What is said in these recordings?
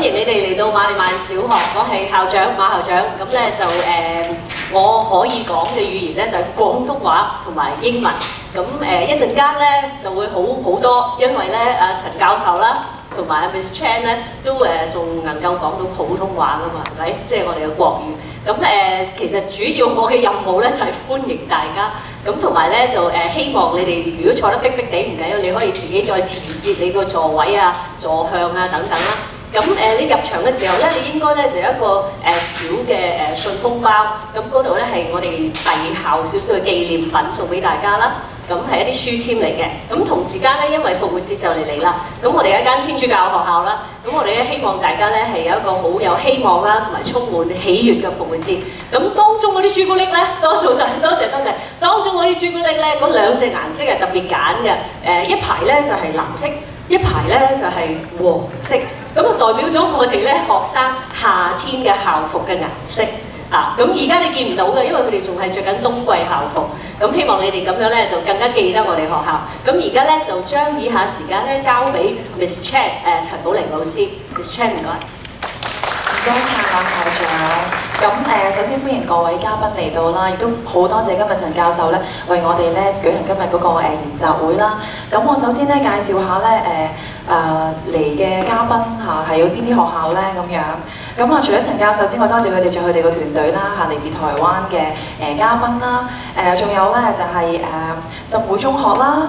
歡迎你哋嚟到馬利曼小學，我係校長馬校長，咁咧就誒、我可以講嘅語言咧就係廣東話同埋英文，咁誒、一陣間咧就會好好多，因為咧阿陳教授啦。同埋阿 Miss Chan 咧都誒仲能夠講到普通話噶嘛，係咪？即係我哋嘅國語。咁誒、其實主要我嘅任務咧就係、歡迎大家，咁同埋咧就誒、希望你哋如果坐得逼逼地唔緊要，你可以自己再調節你個座位啊、座向啊等等啦。咁誒、你入場嘅時候咧，你應該咧就有一個誒、小嘅誒、信封包，咁嗰度咧係我哋遞校少少嘅紀念品送俾大家啦。咁係一啲書籤嚟嘅。咁同時間咧，因為復活節就嚟嚟啦，咁我哋一間天主教學校啦，咁我哋咧希望大家咧係有一個好有希望啦，同埋充滿喜悅嘅復活節。咁當中嗰啲朱古力咧，多數就 多謝多謝。當中嗰啲朱古力咧，嗰兩隻顏色係特別揀嘅。誒、一排咧就係、藍色，一排咧就係、黃色。咁啊代表咗我哋咧學生夏天嘅校服嘅顏色。啊，咁而家你見唔到嘅，因為佢哋仲係着緊冬季校服。咁希望你哋咁樣咧就更加記得我哋學校。咁而家咧就將以下時間咧交俾 Miss Chan 誒、陳寶玲老師，Miss Chan 唔該。唔該晒馬校長。咁誒、首先歡迎各位嘉賓嚟到啦，亦都好多謝今日陳教授咧為我哋咧舉行今日嗰個誒研習會啦。咁我首先咧介紹下咧誒嚟嘅嘉賓嚇係有邊啲學校咧咁樣。咁啊，除咗陳教授之外，多謝佢哋仲有佢哋個團隊啦嚇，嚟自台灣嘅誒嘉賓啦。誒、仲有咧就係、誒浸會中學啦。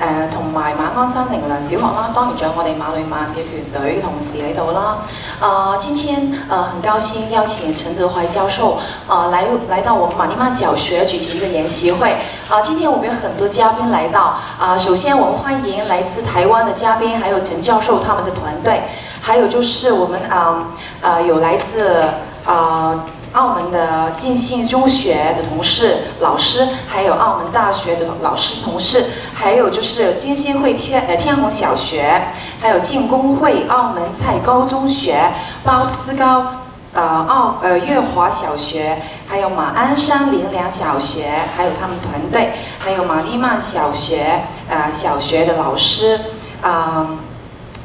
誒同埋馬鞍山靈糧小學啦，當然仲有我哋馬里曼嘅團隊同事喺度啦。啊、今天呃很高興邀請陳德懷教授啊、來來到我們馬里曼小學舉行一個研習會。啊，今天我們有很多嘉賓來到。啊，首先我們歡迎來自台灣的嘉賓，還有陳教授他們的團隊，還有就是我們啊啊有來自啊澳门的建信中学的同事、老师，还有澳门大学的老师同事，还有就是金星会天呃天虹小学，还有進攻會澳门蔡高中学、包思高。呃澳呃月华小学，还有马鞍山林良小学，还有他们团队，还有馬利曼小学呃小学的老师啊、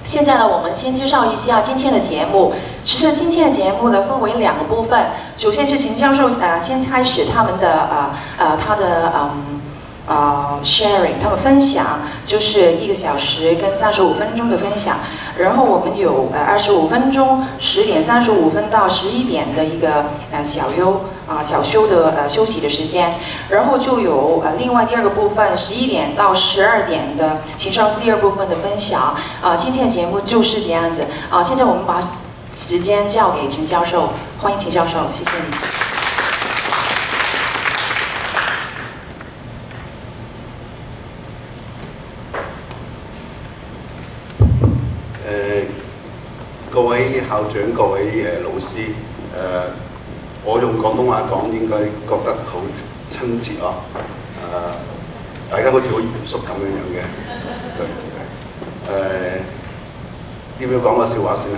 现在呢，我们先介绍一下今天的节目。其实今天的节目呢，分为两个部分。首先是秦教授呃先开始他们的呃呃他的嗯。呃、sharing，他们分享就是一个小时跟三十五分钟的分享，然后我们有呃二十五分钟，十点三十五分到十一点的一个呃小休啊、小休的呃休息的时间，然后就有呃另外第二个部分十一点到十二点的秦少第二部分的分享啊、今天的节目就是这样子啊、现在我们把時間交給秦教授，歡迎秦教授，謝謝你。誒、各位校長、各位誒、老師，誒、我用廣東話講應該覺得好親切哦。誒、大家好似好嚴肅咁樣樣嘅。誒、要唔要講個笑話先啊？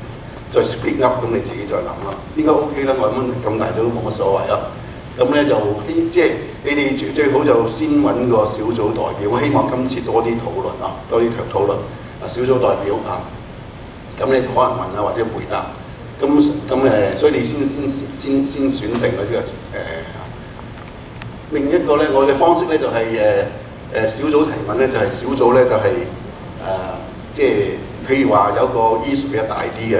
再 split up，咁你自己再諗啦。應該 OK 啦，我諗咁大組都冇乜所謂啊。咁咧就希即係你哋最最好就先揾個小組代表，我希望今次多啲討論啊，多啲強討論。啊，小組代表啊，咁你可能問啊或者回答，咁咁誒，所以你先先先先選定嗰啲誒。另一個咧，我嘅方式咧就係誒誒小組提問咧，就係、小組咧就係、是、誒、即係譬如話有個 issue 比較大啲嘅，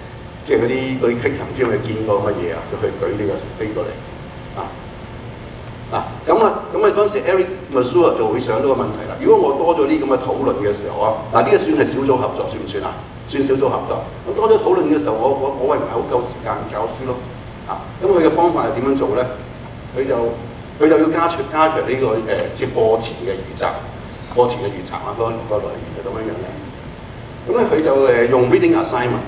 即係嗰啲嗰啲 click 唔知有冇見過乜嘢啊？就去舉呢個飛過嚟啊啊！咁啊咁啊嗰陣時，Eric Mazur 就會想到個問題啦。如果我多咗啲咁嘅討論嘅時候啊，嗱呢個算係小組合作算唔算啊？算小組合作。咁多咗討論嘅時候，我我我係唔係好夠時間教書咯？啊！咁佢嘅方法係點樣做咧？佢就佢就要加強加強呢、個誒、即係課前嘅預習，課前嘅預習啊，嗰、個類型係咁樣樣嘅。咁咧佢就誒用 reading assignment。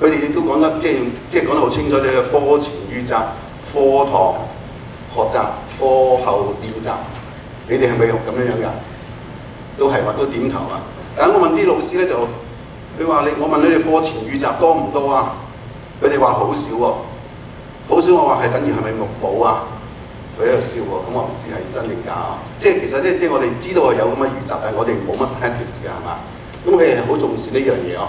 佢哋亦都講得即係即係講得好清楚，你嘅課前預習、課堂學習、課後練習，你哋係咪咁樣樣㗎？都係話都點頭啊！但係我問啲老師咧就，佢話你我問你哋課前預習多唔多啊？佢哋話好少喎，好少。我話係等於係咪木補啊？佢喺度笑喎，咁我唔知係真定假啊！即係其實即即係我哋知道係有咁嘅預習，但係我哋冇乜 practice 㗎係嘛？咁佢哋係好重視呢樣嘢哦。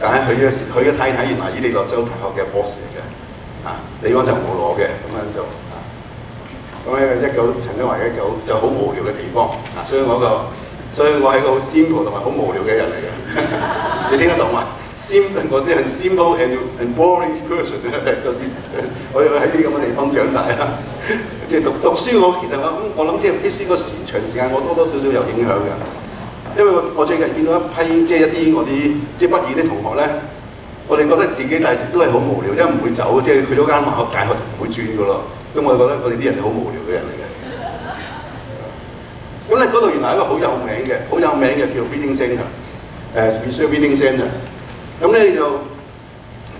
但係佢嘅佢嘅太太原來伊利諾州大學嘅博士嚟嘅。啊，李安就冇攞嘅，咁樣就啊，咁咧一九曾經話一九就好無聊嘅地方，啊，所以我個，所以我係個好 simple 同埋好無聊嘅人嚟嘅，你聽得懂嘛？simple 我先係 simple and and boring person 嗰時，我哋喺啲咁嘅地方長大啊，即係讀讀書我其實我我諗即係啲書個長時間我多多少少有影響嘅，因為我最近見到一批即係一啲我啲即係畢業啲同學咧。我哋覺得自己大直都係好無聊，因為唔會走，即係去咗間大學大學唔會轉噶咯。咁我覺得我哋啲人係好無聊嘅人嚟嘅。咁咧嗰度原來一個好有名嘅、好有名嘅叫 Reading Centre，誒 Research Reading Centre。咁咧就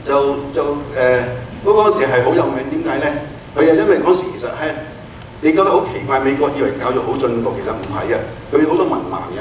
就就誒嗰陣時係好有名，點解咧？佢係因為嗰時其實係你覺得好奇怪，美國以為教育好進步，其實唔係啊，佢好多文盲嘅，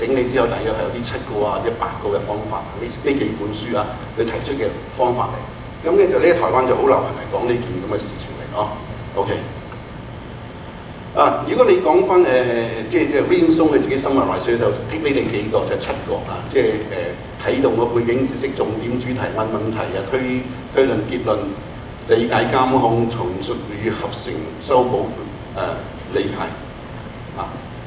整理之後，大約係有啲七個啊、一百個嘅方法，呢呢幾本書啊，佢提出嘅方法嚟。咁咧就呢個台灣就好流行嚟講呢件咁嘅事情嚟咯。OK。啊，如果你講翻誒即係即係 Reading Zone 佢自己 summarize 就 pick 俾你幾個就係七個啊，即係誒啟動個背景知識、重點主題、問問題啊、推推論結論、理解監控、重述與合成、修補誒、呃、理解啊。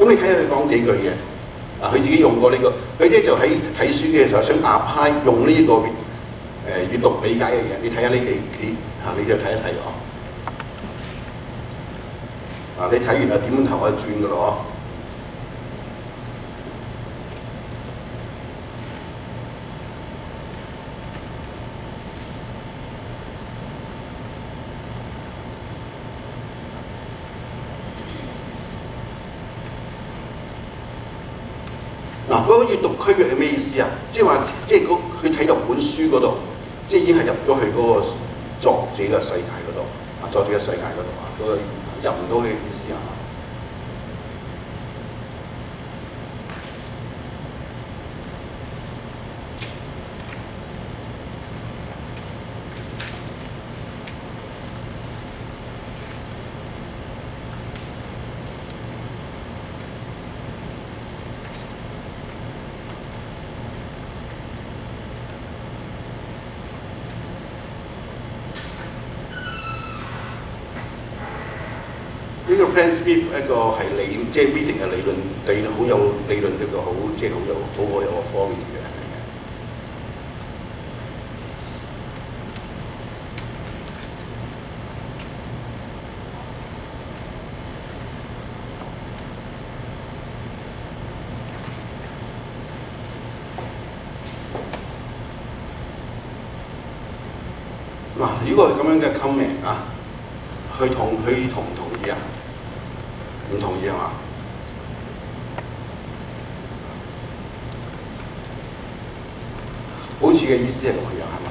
咁你睇下佢講幾句嘢。啊，佢自己用過呢、這個，佢咧就喺睇書嘅時候想亞派用呢、這個誒閱、讀理解嘅嘢。你睇下呢幾幾嚇，你就睇一睇哦。嗱，你睇完啊，點頭啊轉噶咯嗱，嗰個閱讀區域係咩意思啊？即係話，即係佢睇入本書嗰度，即係已經係入咗去嗰個作者嘅世界嗰度，啊，作者嘅世界嗰度啊，嗰個入唔到去。呢個 Frank Smith 一個係理，即係 reading 嘅理論，理論好有理論一個好，即係好有好好有個方面嘅。嗱，如果係咁樣嘅 comment 啊，佢同佢同唔同意啊？唔同意係嘛？好似嘅意思係咁樣係嘛？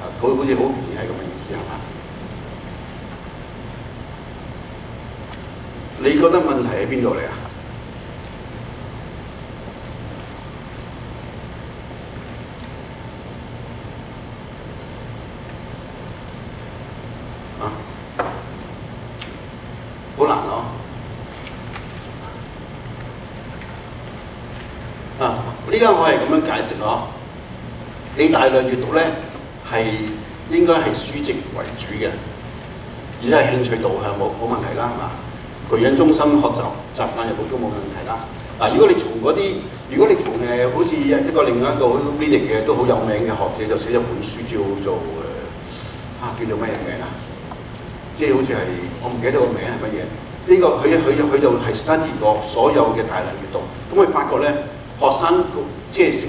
啊，好好似好明顯係咁嘅意思係嘛？你覺得問題喺邊度嚟啊？依家我係咁樣解釋咯，你大量閱讀咧係應該係書籍為主嘅，而且係興趣導向冇冇問題啦，係嘛？培養中心學習習慣入腦都冇問題啦。嗱，如果你從嗰啲，如果你從誒好似一個另外一個 reading 嘅都好有名嘅學者就寫咗本書叫做誒啊叫做咩名啊？即係好似係我唔記得個名係乜嘢？呢個佢佢就佢就係 study 過所有嘅大量閱讀，咁佢發覺咧。學生即係成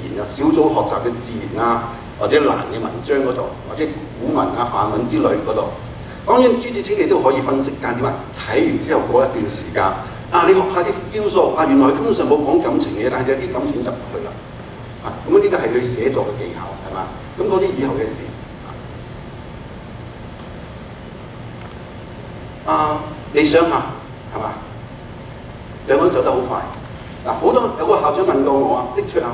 然啊，小組學習嘅自然啊，或者難嘅文章嗰度，或者古文啊、範文之類嗰度。當然朱自清你都可以分析，但點啊？睇完之後過一段時間，啊你學下啲招數，啊原來根本上冇講感情嘅，但係有啲感情入去啦。啊咁呢個係佢寫作嘅技巧，係嘛？咁嗰啲以後嘅事。啊，你想下係嘛？兩個人走得好快。嗱，好多有個校長問過我啊，的確啊，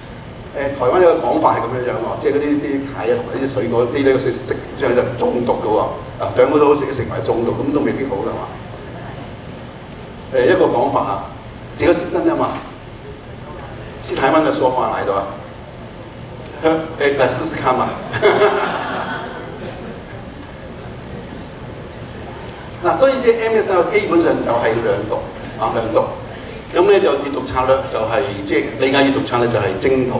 誒、台灣有個講法係咁樣樣喎，即係嗰啲啲蟹啊同埋啲水果呢啲水食之後就中毒嘅喎，啊兩個都好食，食埋中毒咁都未必好㗎嘛。誒、一個講法啊，這個是真啊嘛？是台灣嘅說法嚟的啊。誒嚟試試看嘛。嗱，所以啲 MSL 基本上就係兩讀啊兩讀，咁咧就閱讀策略就係、即係理解閱讀策略就係精讀。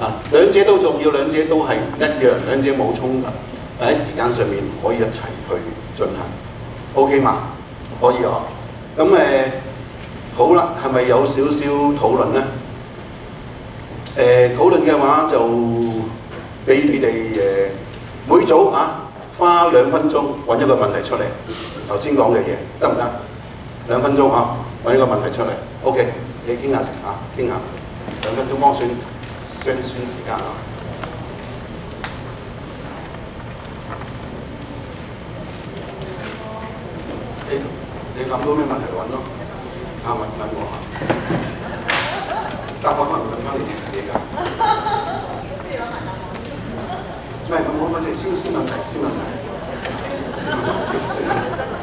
啊，兩者都重要，兩者都係一樣，兩者冇衝突，喺時間上面可以一齊去進行。OK 嘛？可以啊。咁誒、好啦，係咪有少少討論咧？誒、討論嘅話就俾你哋誒、每組啊花兩分鐘揾一個問題出嚟，頭先講嘅嘢得唔得？兩分鐘啊，揾一個問題出嚟。OK，你傾下先啊，傾下兩分鐘幫選。將選時間啊！你你諗到咩問題揾咯？啊問問我下，答案可能問翻你自己㗎。唔係，咁我問你先先問題，先問題，先問題，先問題。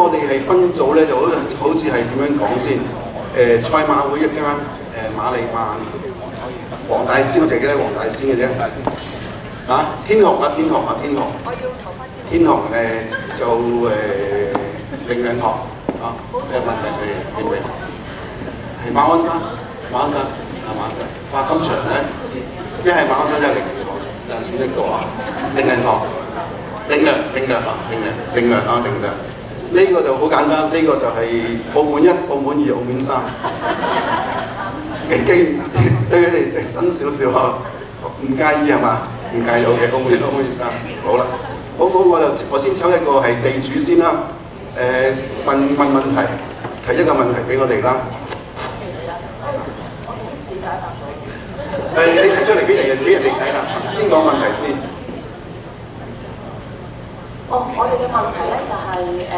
我哋係分組咧，就好好似係點樣講先？誒、賽馬會一間誒、馬利曼黃大仙，我淨係記得黃大仙嘅啫。啊，天虹啊，天虹啊，天虹。天虹誒、就誒、靈糧堂。啊，咩問題佢認為係馬鞍山，馬鞍山啊馬鞍山，哇咁長咧，一係馬鞍山一係靈糧堂，是但選一個啊，靈糧堂，靈糧靈糧啊，靈糧靈糧啊靈糧，呢、個就好簡單，呢、個就係澳門一、澳門二、澳門三，記記對佢哋新少少啊，唔介意係嘛？唔介意好嘅，澳門一、澳門二三，好啦。好好，我就我先抽一個係地主先啦。誒、問問問題，提一個問題俾我哋啦。誒、你提出嚟俾人俾人哋睇啦，先講問題先。哦，我哋嘅問題咧就係、誒、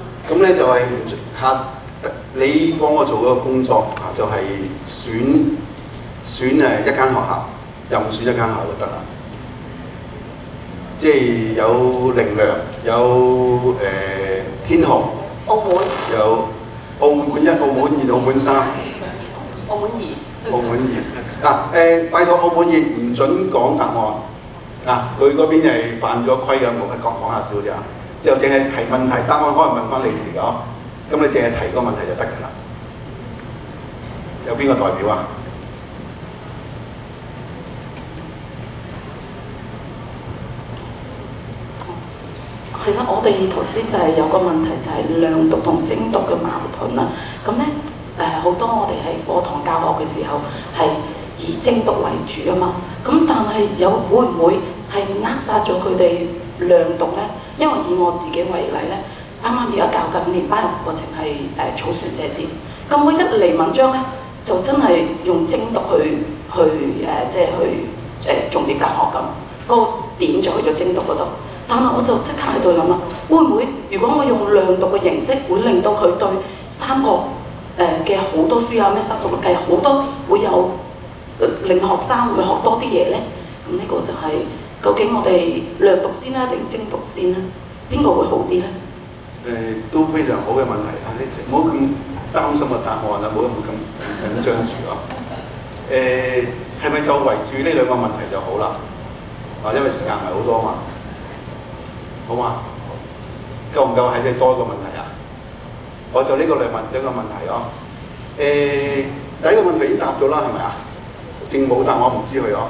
咁咧就係客你幫我做嗰個工作啊，就係、選選誒一間學校，任選一間學校就得啦。即係有靈糧，有誒、天虹，澳門，有澳門一、澳門二、澳門三、澳門二，澳門二。嗱誒、拜託澳門二唔准講答案，嗱，佢嗰邊係犯咗規嘅，冇得講講下笑啫。就淨係提問題，答案可能問翻你哋㗎，咁你淨係提個問題就得㗎啦。有邊個代表啊？係啦，我哋頭先就係有個問題，就係量讀同精讀嘅矛盾啦。咁咧誒，好多我哋喺課堂教學嘅時候係以精讀為主啊嘛。咁但係有會唔會係扼殺咗佢哋量讀咧？因為以我自己為例咧，啱啱而家教緊年班嘅課程係誒草船借箭，咁我一嚟文章咧就真係用精讀去去誒、即係去誒、重點教學咁，嗰、個點就去咗精讀嗰度。但係我就即刻喺度諗啦，會唔會如果我用量讀嘅形式，會令到佢對三個誒嘅好多書啊，咩十讀計好多會有、令學生會學多啲嘢咧？咁呢個就係、究竟我哋量讀先啦，定精讀先啦？邊個會好啲咧？誒、都非常好嘅問題啊！你唔好咁擔心個答案啊，唔好咁咁緊張住啊！誒、係咪就圍住呢兩個問題就好啦？啊，因為時間唔係好多嘛，好嘛？夠唔夠係即係多一個問題啊？我就呢個兩問兩個問題咯。誒、第一個問題已經答咗啦，係咪啊？定冇答我唔知佢哦。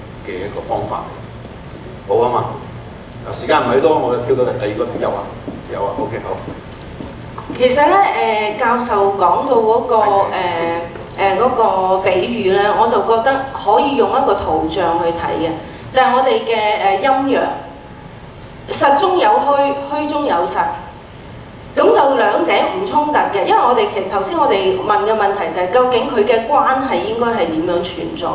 嘅一個方法嚟。好啊嘛，嗱時間唔係多，我就跳到嚟第二個有啊，有啊，OK 好。其實咧，誒、教授講到嗰、個誒誒嗰個比喻咧，我就覺得可以用一個圖像去睇嘅，就係、我哋嘅誒陰陽，實中有虛，虛中有實。咁就兩者唔衝突嘅，因為我哋其實頭先我哋問嘅問題就係、究竟佢嘅關係應該係點樣存在？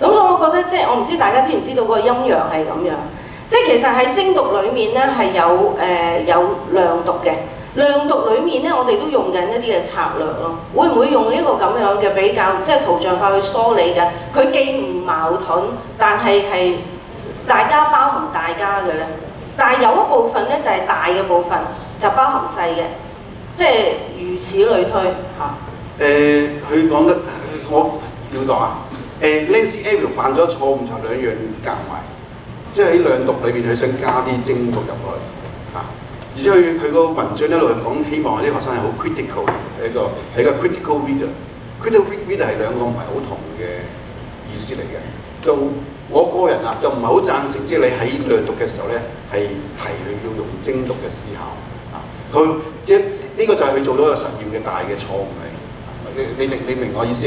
咁所以我覺得即係我唔知大家知唔知道個陰陽係咁樣，即係其實喺精讀裡面咧係有誒、有量讀嘅，量讀裡面咧我哋都用緊一啲嘅策略咯。會唔會用呢個咁樣嘅比較，即係圖像化去梳理嘅？佢既唔矛盾，但係係大家包含大家嘅咧。但係有一部分咧就係、大嘅部分就包含細嘅，即係如此類推嚇。誒，佢講得我點講啊？誒 Nancy Ariel 犯咗錯誤就兩樣夾埋，即係喺兩讀裏邊佢想加啲精讀入去啊！而且佢佢個文章一路係講希望啲學生係好 critical 嘅一個係一個 critical reader。critical reader 係兩個唔係好同嘅意思嚟嘅。就我個人啊，就唔係好贊成，即係你喺兩讀嘅時候咧，係提佢要用精讀嘅思考啊。佢即係呢個就係佢做到一個實驗嘅大嘅錯誤嚟。你你明你明我意思？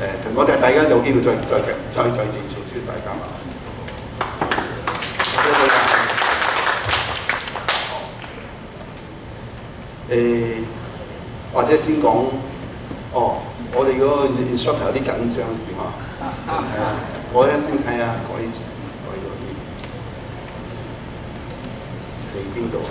誒，我哋大家有機會再再再再再見少少大家嘛。誒、或者先講，哦，我哋嗰個 instructor 有啲緊張點啊？係啊，我一先睇下改改咗啲，喺邊度啊？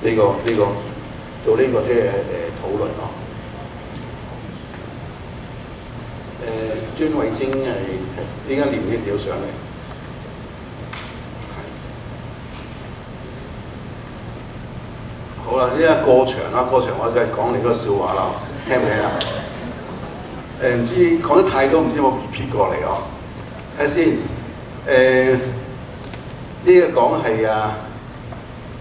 呢、個呢、個做呢、個即係誒討論咯。誒、張慧晶係點解連呢條上嚟？好啦，呢個過場啦，過場我就係講你嗰個笑話啦，聽唔聽啊？誒唔知講得太多，唔知有冇 repeat 過嚟哦。睇下先，誒、呢、個講係啊，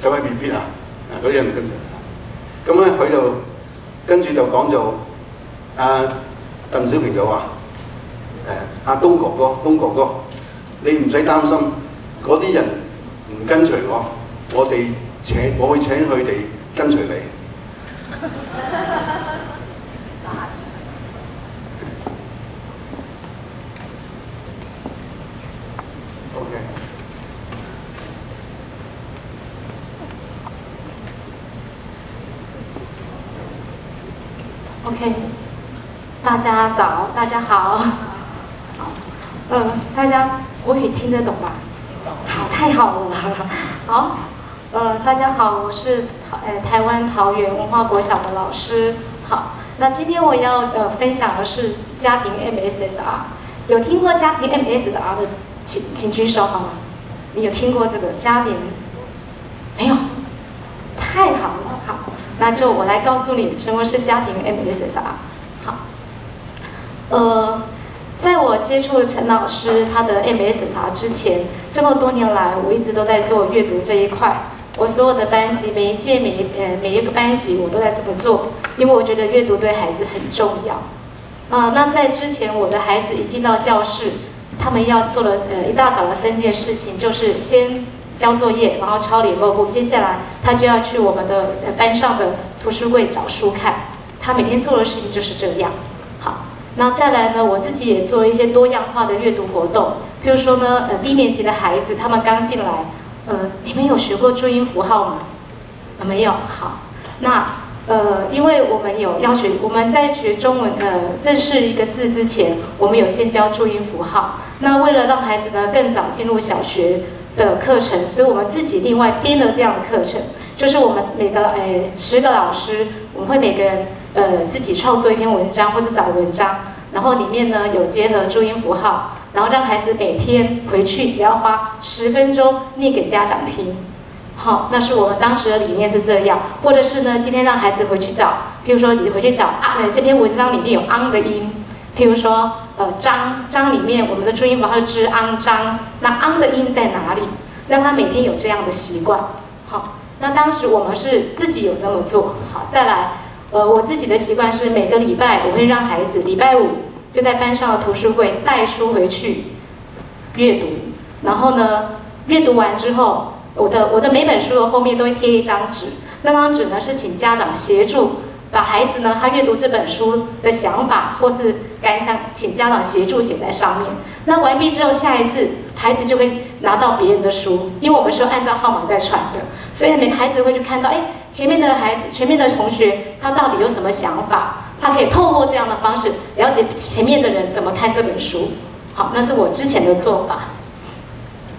就係 BB 啊？啊嗰啲人唔跟隨，咁咧佢就跟住就講就阿鄧小平就話誒阿東哥哥東哥哥，你唔使擔心，嗰啲人唔跟隨我，我哋請我會請佢哋跟隨你。OK。OK，大家早，大家好。好，嗯，大家国语听得懂吧？好，太好了。好，呃，大家好，我是呃台湾桃园文化国小的老师。好，那今天我要呃分享的是家庭 MSSR。有听过家庭 MSSR 的，请请举手好吗？你有听过这个家庭？没有？太好了，好，那就我来告诉你什么是家庭 MSSR。好，呃，在我接触陈老师他的 MSSR 之前，这么多年来，我一直都在做阅读这一块。我所有的班级，每一届每一呃每一个班级，我都在这么做，因为我觉得阅读对孩子很重要。啊、那在之前，我的孩子一进到教室，他们要做的呃一大早的三件事情，就是先交作业，然后抄联络簿，接下来他就要去我们的班上的图书柜找书看。他每天做的事情就是这样。好，那再来呢，我自己也做了一些多样化的阅读活动，譬如说呢，呃，低年级的孩子他们刚进来，呃，你们有学过注音符号吗？呃没有。好，那呃，因为我们有要学，我们在学中文呃认识一个字之前，我们有先教注音符号。那为了让孩子呢更早进入小学的课程，所以我们自己另外编了这样的课程，就是我们每个呃十个老师，我们会每个人呃自己创作一篇文章或者找文章，然后里面呢有结合注音符号，然后让孩子每天回去只要花十分钟念给家长听。好，那是我们当时的理念是这样，或者是呢，今天让孩子回去找，譬如说你回去找啊，这篇文章里面有 ang 的音，譬如说呃章章里面我们的注音符号是知 ang 章，那 ang 的音在哪里？让他每天有这样的习惯。好，那当时我们是自己有这么做。好，再来，呃，我自己的习惯是每个礼拜我会让孩子礼拜五就在班上的图书柜带书回去阅读，然后呢，阅读完之后。我的我的每本书的后面都会贴一张纸，那张纸呢是请家长协助把孩子呢他阅读这本书的想法或是感想，请家长协助写在上面。那完毕之后，下一次孩子就会拿到别人的书，因为我们是按照号码在传的，所以每个孩子会去看到，哎，前面的孩子，前面的同学他到底有什么想法，他可以透过这样的方式了解前面的人怎么看这本书。好，那是我之前的做法。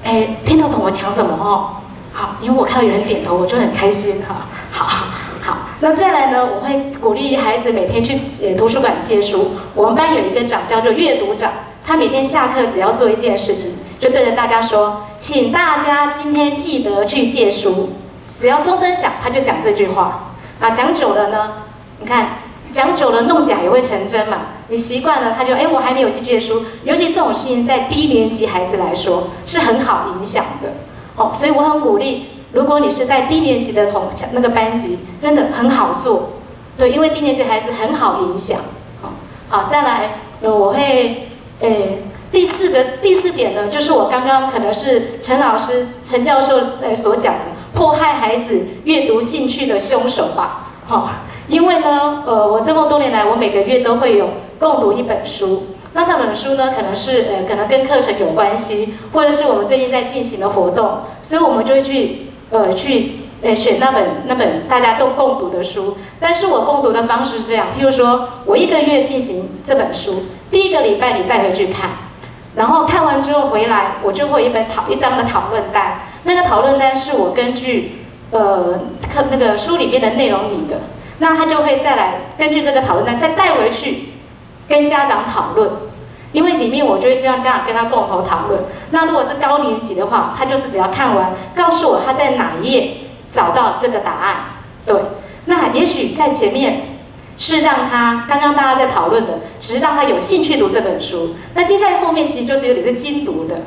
哎，听得懂我讲什么哦？好，因为我看到有人点头，我就很开心哈。好，好，那再来呢？我会鼓励孩子每天去图书馆借书。我们班有一个长叫做阅读长，他每天下课只要做一件事情，就对着大家说：“请大家今天记得去借书。”只要钟声响，他就讲这句话。啊，讲久了呢，你看讲久了，弄假也会成真嘛。你习惯了，他就哎，我还没有去借书。尤其这种事情，在低年级孩子来说是很好影响的。哦，所以我很鼓励，如果你是在低年级的同那个班级，真的很好做。对，因为低年级孩子很好影响。好，好，再来，呃，我会，诶，第四个第四点呢，就是我刚刚可能是陈老师、陈教授呃所讲的。迫害孩子阅读兴趣的凶手吧，好，因为呢，呃，我这么多年来，我每个月都会有共读一本书，那那本书呢，可能是呃，可能跟课程有关系，或者是我们最近在进行的活动，所以我们就会去呃去呃选那本那本大家都共读的书，但是我共读的方式是这样，譬如说我一个月进行这本书，第一个礼拜你带回去看，然后看完之后回来，我就会一本讨一张的讨论单。那个讨论单是我根据呃课那个书里面的内容拟的，那他就会再来根据这个讨论单再带回去跟家长讨论，因为里面我就会希望家长跟他共同讨论。那如果是高年级的话，他就是只要看完告诉我他在哪一页找到这个答案，对。那也许在前面是让他刚刚大家在讨论的，只是让他有兴趣读这本书。那接下来后面其实就是有点是精读的，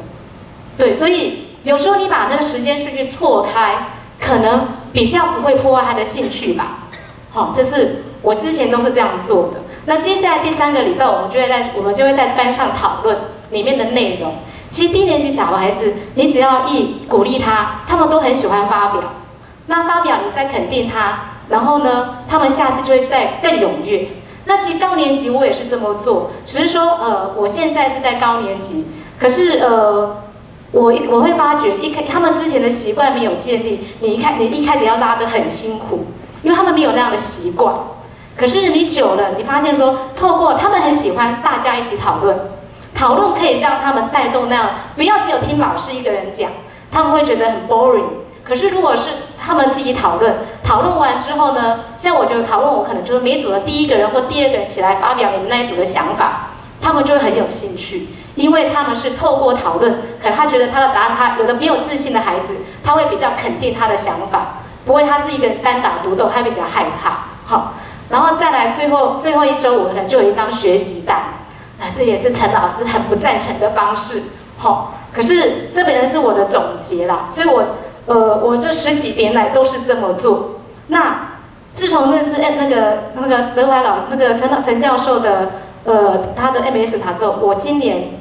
对，所以。有时候你把那个时间顺序错开，可能比较不会破坏他的兴趣吧。好，这是我之前都是这样做的。那接下来第三个礼拜，我们就会在我们就会在班上讨论里面的内容。其实低年级小孩子，你只要一鼓励他，他们都很喜欢发表。那发表你再肯定他，然后呢，他们下次就会再更踊跃。那其实高年级我也是这么做，只是说呃，我现在是在高年级，可是呃。我我会发觉，一开他们之前的习惯没有建立，你一开你一开始要拉得很辛苦，因为他们没有那样的习惯。可是你久了，你发现说，透过他们很喜欢大家一起讨论，讨论可以让他们带动那样，不要只有听老师一个人讲，他们会觉得很 boring。可是如果是他们自己讨论，讨论完之后呢，像我就讨论，我可能就是每组的第一个人或第二个人起来发表你们那一组的想法，他们就会很有兴趣。因为他们是透过讨论，可他觉得他的答案，他有的没有自信的孩子，他会比较肯定他的想法，不会他是一个人单打独斗，他比较害怕。好，然后再来最后最后一周，我可能就有一张学习单，啊，这也是陈老师很不赞成的方式。好，可是这本是我的总结啦，所以我呃我这十几年来都是这么做。那自从认识哎那个那个德怀老那个陈老陈教授的呃他的 MS 查之后，我今年。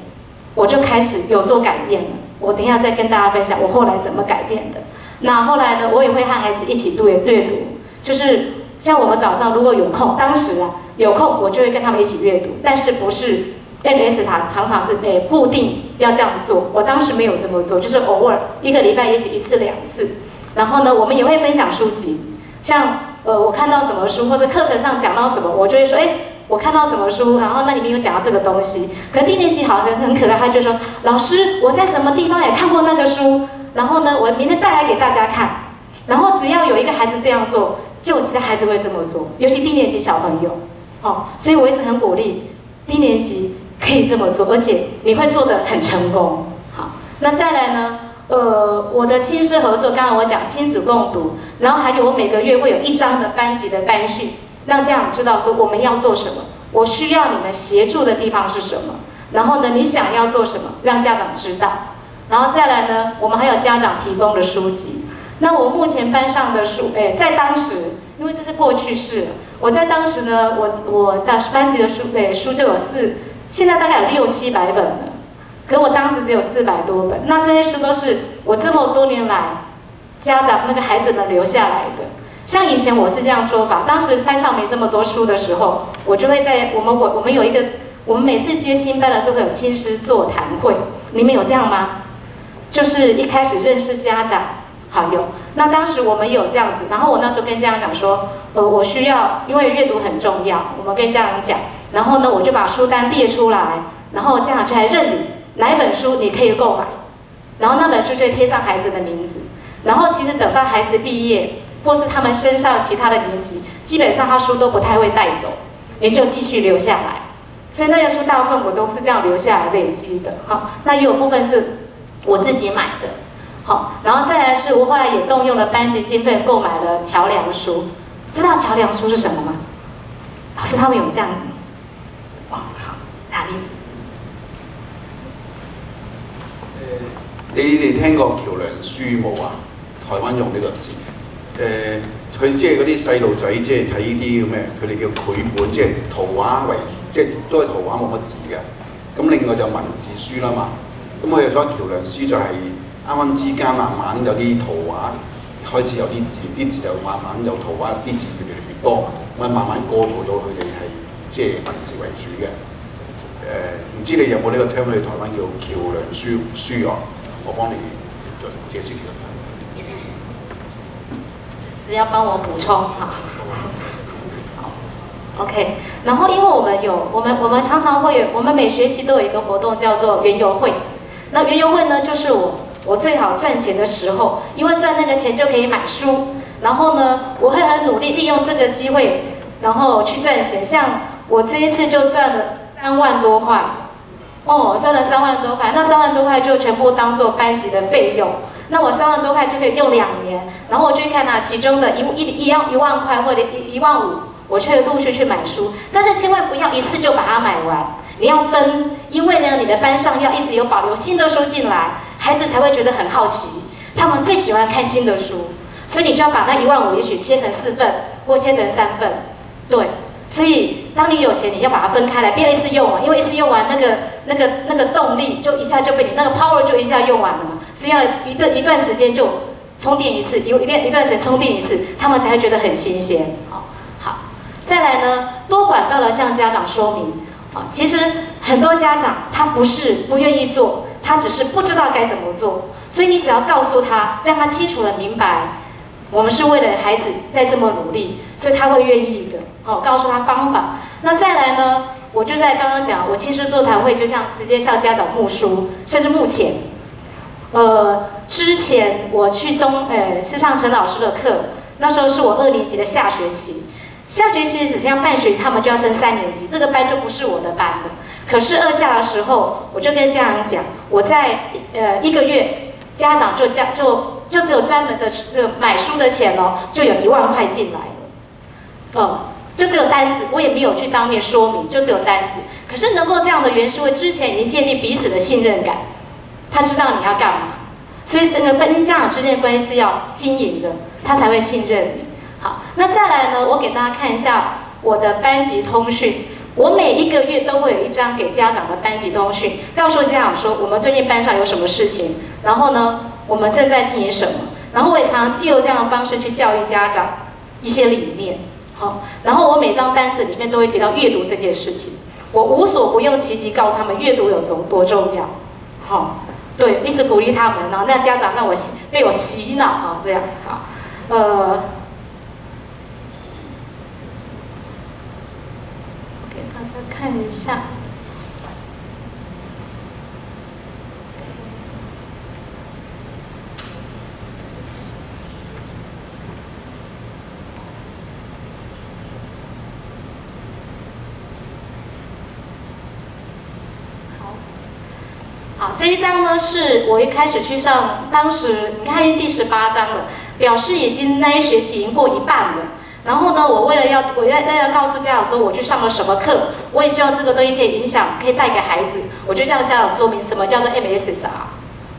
我就开始有做改变了。我等一下再跟大家分享我后来怎么改变的。那后来呢，我也会和孩子一起读阅读，就是像我们早上如果有空，当时啊有空，我就会跟他们一起阅读。但是不是 MS 塔常常是诶固定要这样做，我当时没有这么做，就是偶尔一个礼拜也许一次两次。然后呢，我们也会分享书籍，像呃我看到什么书或者课程上讲到什么，我就会说哎。我看到什么书，然后那里面有讲到这个东西。可低年级好像很可爱，他就说：“老师，我在什么地方也看过那个书。”然后呢，我明天带来给大家看。然后只要有一个孩子这样做，就其他孩子会这么做，尤其低年级小朋友。哦，所以我一直很鼓励低年级可以这么做，而且你会做的很成功。好，那再来呢？呃，我的亲师合作，刚刚我讲亲子共读，然后还有我每个月会有一张的班级的单序。让家长知道说我们要做什么，我需要你们协助的地方是什么，然后呢，你想要做什么，让家长知道，然后再来呢，我们还有家长提供的书籍。那我目前班上的书，哎，在当时，因为这是过去式，我在当时呢，我我的班级的书，哎，书就有四，现在大概有六七百本了，可我当时只有四百多本。那这些书都是我这么多年来家长那个孩子们留下来的。像以前我是这样做法，当时班上没这么多书的时候，我就会在我们我我们有一个，我们每次接新班的时候会有亲师座谈会，你们有这样吗？就是一开始认识家长，好有，那当时我们有这样子，然后我那时候跟家长讲说，呃，我需要，因为阅读很重要，我们跟家长讲，然后呢，我就把书单列出来，然后家长就来认领哪一本书你可以购买，然后那本书就贴上孩子的名字，然后其实等到孩子毕业，或是他们升上其他的年级，基本上他书都不太会带走，你就继续留下来。所以那些书大部分我都是这样留下来累积的，好，那也有部分是我自己买的，好，然后再来是我后来也动用了班级经费购买了桥梁书，知道桥梁书是什么吗？老师他们有这样，哇，好，打例子，你哋聽過橋梁書冇啊？台灣用呢個字，誒、佢即係嗰啲細路仔，即係睇呢啲叫咩，佢哋叫繪本，即係圖畫為，即係都係圖畫冇乜字嘅。咁另外就文字書啦嘛。咁佢哋所桥梁書就係啱啱之間慢慢有啲圖畫，開始有啲字，啲字就慢慢有圖畫，啲字越嚟越多，咁慢慢過渡到佢哋係即係文字為主嘅。誒、唔知你有冇呢個 term 喺台灣叫橋梁書書啊？我幫你解釋一下。是要帮我补充哈。OK，然后因为我们有，我们我们常常会有，我们每学期都有一个活动叫做园游会。那园游会呢，就是我我最好赚钱的时候，因为赚那个钱就可以买书。然后呢，我会很努力利用这个机会，然后去赚钱。像我这一次就赚了三万多块，哦，赚了三万多块，那三万多块就全部当做班级的费用。那我三万多块就可以用两年，然后我就看啊，其中的一一一样一万块或者一一万五，我就会陆续去买书，但是千万不要一次就把它买完，你要分，因为呢，你的班上要一直有保留新的书进来，孩子才会觉得很好奇，他们最喜欢看新的书，所以你就要把那一万五也许切成四份或切成三份，对。所以，当你有钱，你要把它分开来，不要一次用完，因为一次用完，那个、那个、那个动力就一下就被你那个 power 就一下用完了嘛。所以要一段一段时间就充电一次，有一段一段时间充电一次，他们才会觉得很新鲜。好，好，再来呢，多管道的向家长说明。啊，其实很多家长他不是不愿意做，他只是不知道该怎么做。所以你只要告诉他，让他清楚的明白，我们是为了孩子在这么努力，所以他会愿意的。好，告诉他方法。那再来呢？我就在刚刚讲，我其实座谈会就像直接向家长募书，甚至目前，呃，之前我去中，呃，是上陈老师的课，那时候是我二年级的下学期，下学期只剩下半学，他们就要升三年级，这个班就不是我的班了。可是二下的时候，我就跟家长讲，我在呃一个月，家长就家就就只有专门的呃买书的钱哦，就有一万块进来了，嗯。就只有单子，我也没有去当面说明，就只有单子。可是能够这样的原是会之前已经建立彼此的信任感，他知道你要干嘛，所以整个跟家长之间的关系是要经营的，他才会信任你。好，那再来呢，我给大家看一下我的班级通讯，我每一个月都会有一张给家长的班级通讯，告诉家长说我们最近班上有什么事情，然后呢，我们正在进行什么，然后我也常常借由这样的方式去教育家长一些理念。好，然后我每张单子里面都会提到阅读这件事情，我无所不用其极告诉他们阅读有多多重要。好，对，一直鼓励他们，然后那家长让我洗被我洗脑啊，这样好，呃，看一下。好，这一张呢是我一开始去上，当时你看第十八章了，表示已经那一学期已经过一半了。然后呢，我为了要我要要要告诉家长说我去上了什么课，我也希望这个东西可以影响，可以带给孩子，我就向家长说明什么叫做 MSR，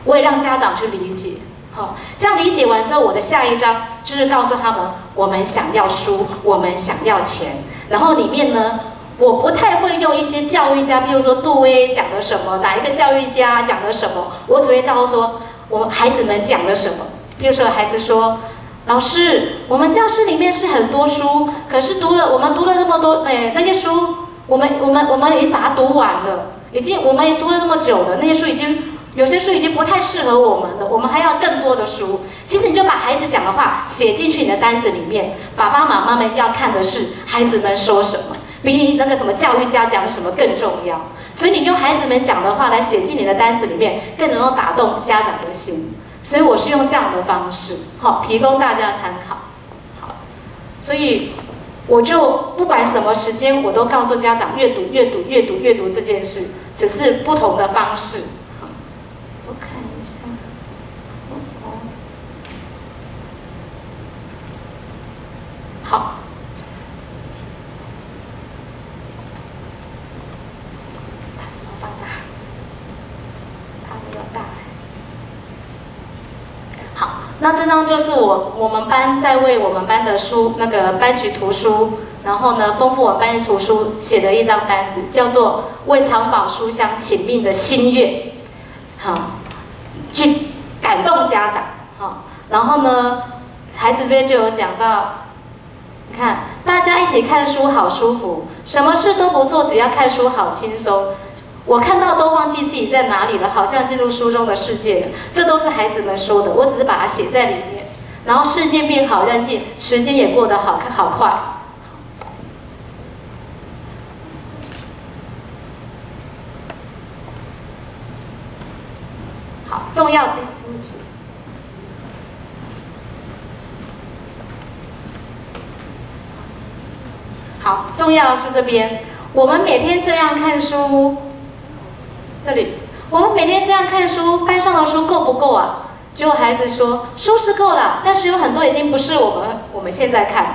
我也让家长去理解。好，这样理解完之后，我的下一章就是告诉他们，我们想要书，我们想要钱，然后里面呢。我不太会用一些教育家，比如说杜威讲了什么，哪一个教育家讲了什么，我只会告诉说，我孩子们讲了什么。比如说孩子说，老师，我们教室里面是很多书，可是读了我们读了那么多，哎，那些书，我们我们我们已经把它读完了，已经我们也读了那么久了，那些书已经有些书已经不太适合我们了，我们还要更多的书。其实你就把孩子讲的话写进去你的单子里面，爸爸妈妈们要看的是孩子们说什么，比你那个什么教育家讲什么更重要。所以你用孩子们讲的话来写进你的单子里面，更能够打动家长的心。所以我是用这样的方式，好，提供大家参考。好，所以我就不管什么时间，我都告诉家长阅读、阅读、阅读、阅读这件事，只是不同的方式。好，我看一下。哦好。那怎么办啊？他没有带。好，就是我我们班在为我们班的书那个班级图书，然后呢丰富我们班级图书写的一张单子，叫做“为藏宝书香请命的心愿”，好，去感动家长，好，然后呢，孩子这边就有讲到。你看，大家一起看书好舒服，什么事都不做，只要看书好轻松。我看到都忘记自己在哪里了，好像进入书中的世界了。这都是孩子们说的，我只是把它写在里面。然后世界变好认进，时间也过得好看好快。好，重要的，对不起。好，重要是这边，我们每天这样看书，这里，我们每天这样看书，班上的书够不够啊？结果孩子说，书是够了，但是有很多已经不是我们我们现在看的。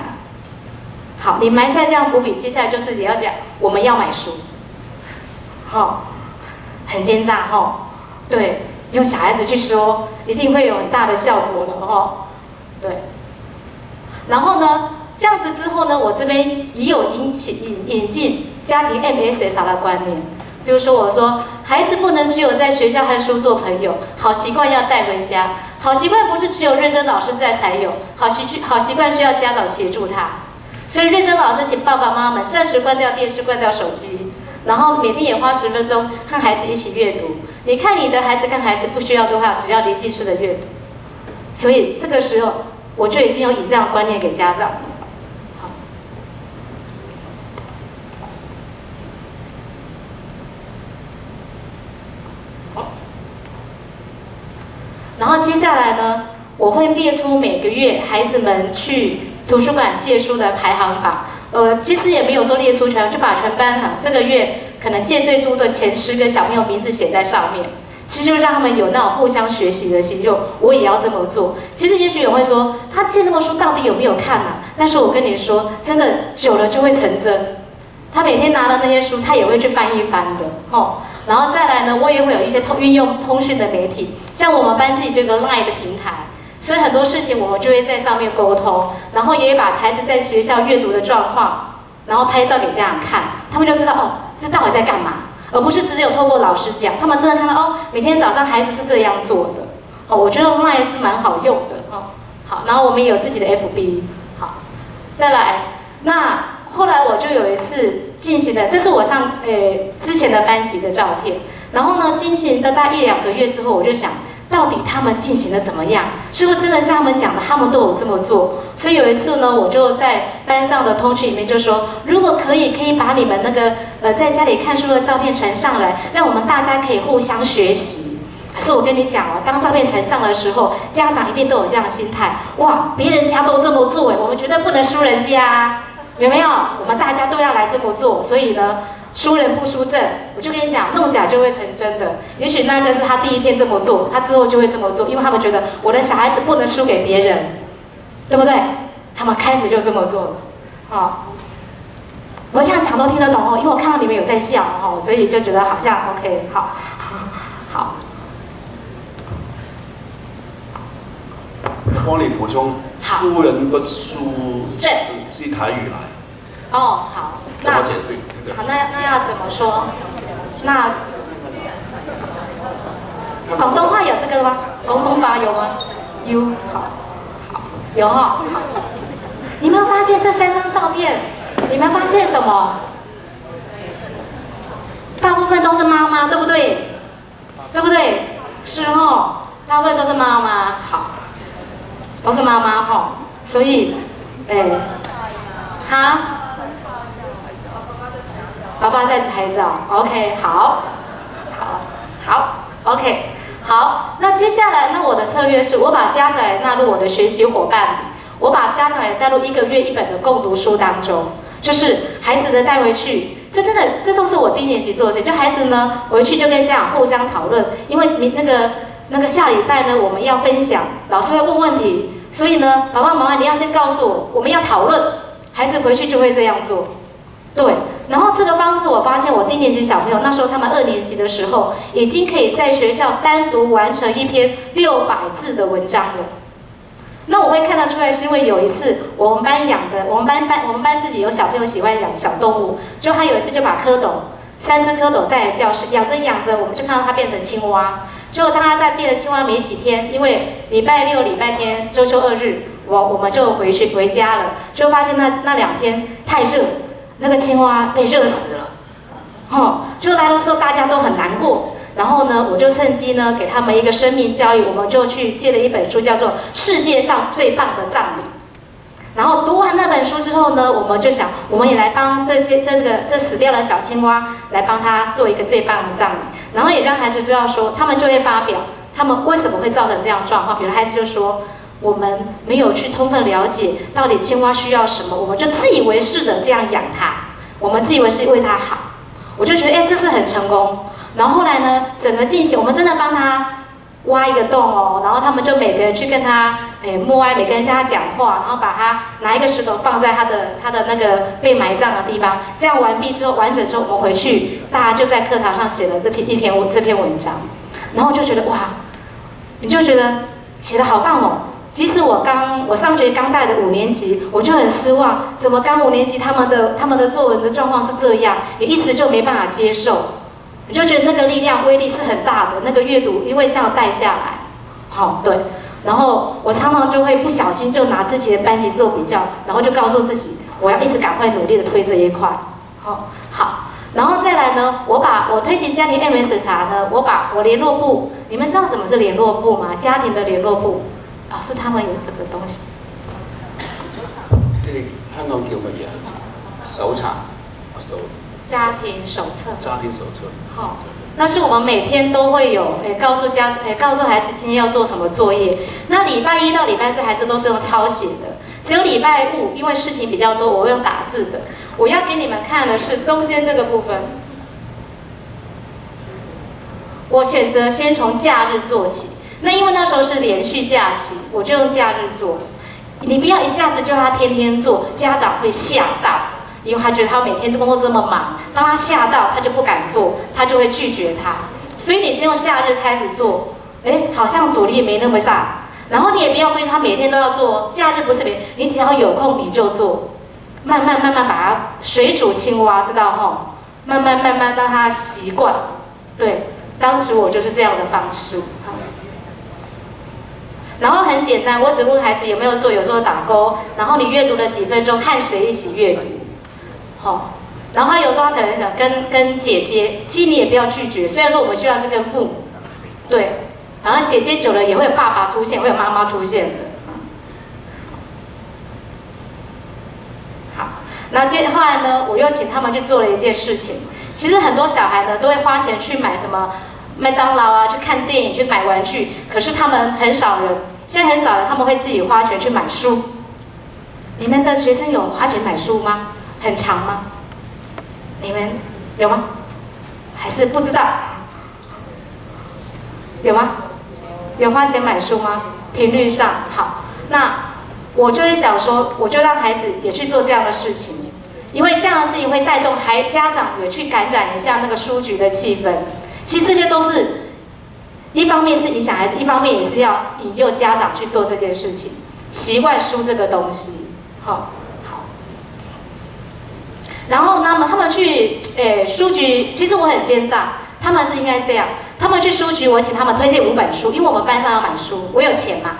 好，你埋下这样伏笔，接下来就是你要讲我们要买书，好，很奸诈哈，对，用小孩子去说，一定会有很大的效果的哈，对，然后呢？这样子之后呢，我这边也有引起引引进家庭 MSSR 的观念。比如说，我说孩子不能只有在学校和书做朋友，好习惯要带回家。好习惯不是只有认真老师在才有，好习好习惯需要家长协助他。所以认真老师请爸爸妈妈们暂时关掉电视，关掉手机，然后每天也花十分钟和孩子一起阅读。你看你的孩子跟孩子不需要多少，只要临近式的阅读。所以这个时候我就已经有以这样的观念给家长。然后接下来呢，我会列出每个月孩子们去图书馆借书的排行榜。呃，其实也没有说列出全，就把全班哈这个月可能借最多的前十个小朋友名字写在上面。其实就让他们有那种互相学习的心，就我也要这么做。其实也许有人会说，他借那么书到底有没有看呢？但是我跟你说，真的久了就会成真。他每天拿的那些书，他也会去翻一翻的，吼。然后再来呢，我也会有一些通运用通讯的媒体，像我们班自己这个 Line 的平台，所以很多事情我们就会在上面沟通，然后也会把孩子在学校阅读的状况，然后拍照给家长看，他们就知道哦，这到底在干嘛，而不是只有透过老师讲，他们真的看到哦，每天早上孩子是这样做的，哦，我觉得 Line 是蛮好用的，哦，好，然后我们有自己的 FB，好，再来，那。后来我就有一次进行的，这是我上呃之前的班级的照片。然后呢，进行的大概一两个月之后，我就想到底他们进行的怎么样？是不是真的像他们讲的，他们都有这么做？所以有一次呢，我就在班上的通讯里面就说，如果可以，可以把你们那个呃在家里看书的照片传上来，让我们大家可以互相学习。可是我跟你讲哦，当照片传上的时候，家长一定都有这样的心态，哇，别人家都这么做，哎，我们绝对不能输人家。有没有？我们大家都要来这么做，所以呢，输人不输阵。我就跟你讲，弄假就会成真的。也许那个是他第一天这么做，他之后就会这么做，因为他们觉得我的小孩子不能输给别人，对不对？他们开始就这么做了。好，我这样讲都听得懂哦，因为我看到你们有在笑哦，所以就觉得好像 OK。好，好。帮你补充，输人不输阵，是台语来。哦，好，那解释。好，那那要怎么说？那广东话有这个吗？广东话有吗？有，好，好，有哈。你们发现这三张照片？你们发现什么？大部分都是妈妈，对不对？对不对？是哦大部分都是妈妈，好，都是妈妈哈，所以，哎，哈，爸爸在拍照，OK，好，好，好，OK，好，那接下来，那我的策略是我把家长也纳入我的学习伙伴，我把家长也带入一个月一本的共读书当中，就是孩子的带回去，这真的，这都是我低年级做的事，就孩子呢回去就跟家长互相讨论，因为明那个那个下礼拜呢我们要分享，老师会问问题，所以呢，爸爸妈妈你要先告诉我，我们要讨论，孩子回去就会这样做。对，然后这个方式我发现，我低年级小朋友那时候他们二年级的时候，已经可以在学校单独完成一篇六百字的文章了。那我会看得出来，是因为有一次我们班养的，我们班班我们班自己有小朋友喜欢养小动物，就他有一次就把蝌蚪三只蝌蚪带来教室，养着养着，我们就看到它变成青蛙。就他在变成青蛙没几天，因为礼拜六、礼拜天、周休二日，我我们就回去回家了，就发现那那两天太热。那个青蛙被热死了，哦，就来的时候大家都很难过。然后呢，我就趁机呢给他们一个生命教育，我们就去借了一本书，叫做《世界上最棒的葬礼》。然后读完那本书之后呢，我们就想，我们也来帮这些这个这死掉的小青蛙来帮他做一个最棒的葬礼。然后也让孩子知道说，他们就会发表他们为什么会造成这样状况。比如孩子就说。我们没有去充分了解到底青蛙需要什么，我们就自以为是的这样养它，我们自以为是为它好，我就觉得哎，这是很成功。然后后来呢，整个进行，我们真的帮他挖一个洞哦，然后他们就每个人去跟他哎默哀，每个人跟他讲话，然后把他拿一个石头放在他的他的那个被埋葬的地方。这样完毕之后，完整之后，我们回去，大家就在课堂上写了这篇一篇文这篇文章，然后就觉得哇，你就觉得写的好棒哦。即使我刚我上学刚带的五年级，我就很失望，怎么刚五年级他们的他们的作文的状况是这样，也一时就没办法接受，我就觉得那个力量威力是很大的，那个阅读因为这样带下来，好对，然后我常常就会不小心就拿自己的班级做比较，然后就告诉自己，我要一直赶快努力的推这一块，好好，然后再来呢，我把我推行家庭 MS 查呢，我把我联络部，你们知道什么是联络部吗？家庭的联络部。老师他们有这个东西。即係香港叫乜嘢？手冊手。家庭手册。家庭手册。好，那是我们每天都会有，诶，告诉家，诶，告诉孩子今天要做什么作业。那礼拜一到礼拜四，孩子都是用抄写的，只有礼拜五，因为事情比较多，我会用打字的。我要给你们看的是中间这个部分。我选择先从假日做起。那因为那时候是连续假期，我就用假日做。你不要一下子叫他天天做，家长会吓到，因为他觉得他每天这工作这么忙，当他吓到，他就不敢做，他就会拒绝他。所以你先用假日开始做，哎，好像阻力没那么大。然后你也不要规定他每天都要做，假日不是每，你只要有空你就做，慢慢慢慢把它水煮青蛙，知道吼？慢慢慢慢让他习惯。对，当时我就是这样的方式。然后很简单，我只问孩子有没有做，有做打勾。然后你阅读了几分钟，看谁一起阅读，好。然后他有时候他可能想跟跟姐姐，其实你也不要拒绝。虽然说我们需要是跟父母，对。然后姐姐久了也会有爸爸出现，会有妈妈出现的。好，那接后来呢，我又请他们去做了一件事情。其实很多小孩呢，都会花钱去买什么。麦当劳啊，去看电影，去买玩具，可是他们很少人，现在很少人，他们会自己花钱去买书。你们的学生有花钱买书吗？很长吗？你们有吗？还是不知道？有吗？有花钱买书吗？频率上好，那我就会想说，我就让孩子也去做这样的事情，因为这样的事情会带动孩家长也去感染一下那个书局的气氛。其实这些都是一方面是影响孩子，一方面也是要引诱家长去做这件事情，习惯书这个东西，好，好。然后那么他们去诶书局，其实我很奸诈，他们是应该这样，他们去书局，我请他们推荐五本书，因为我们班上要买书，我有钱嘛。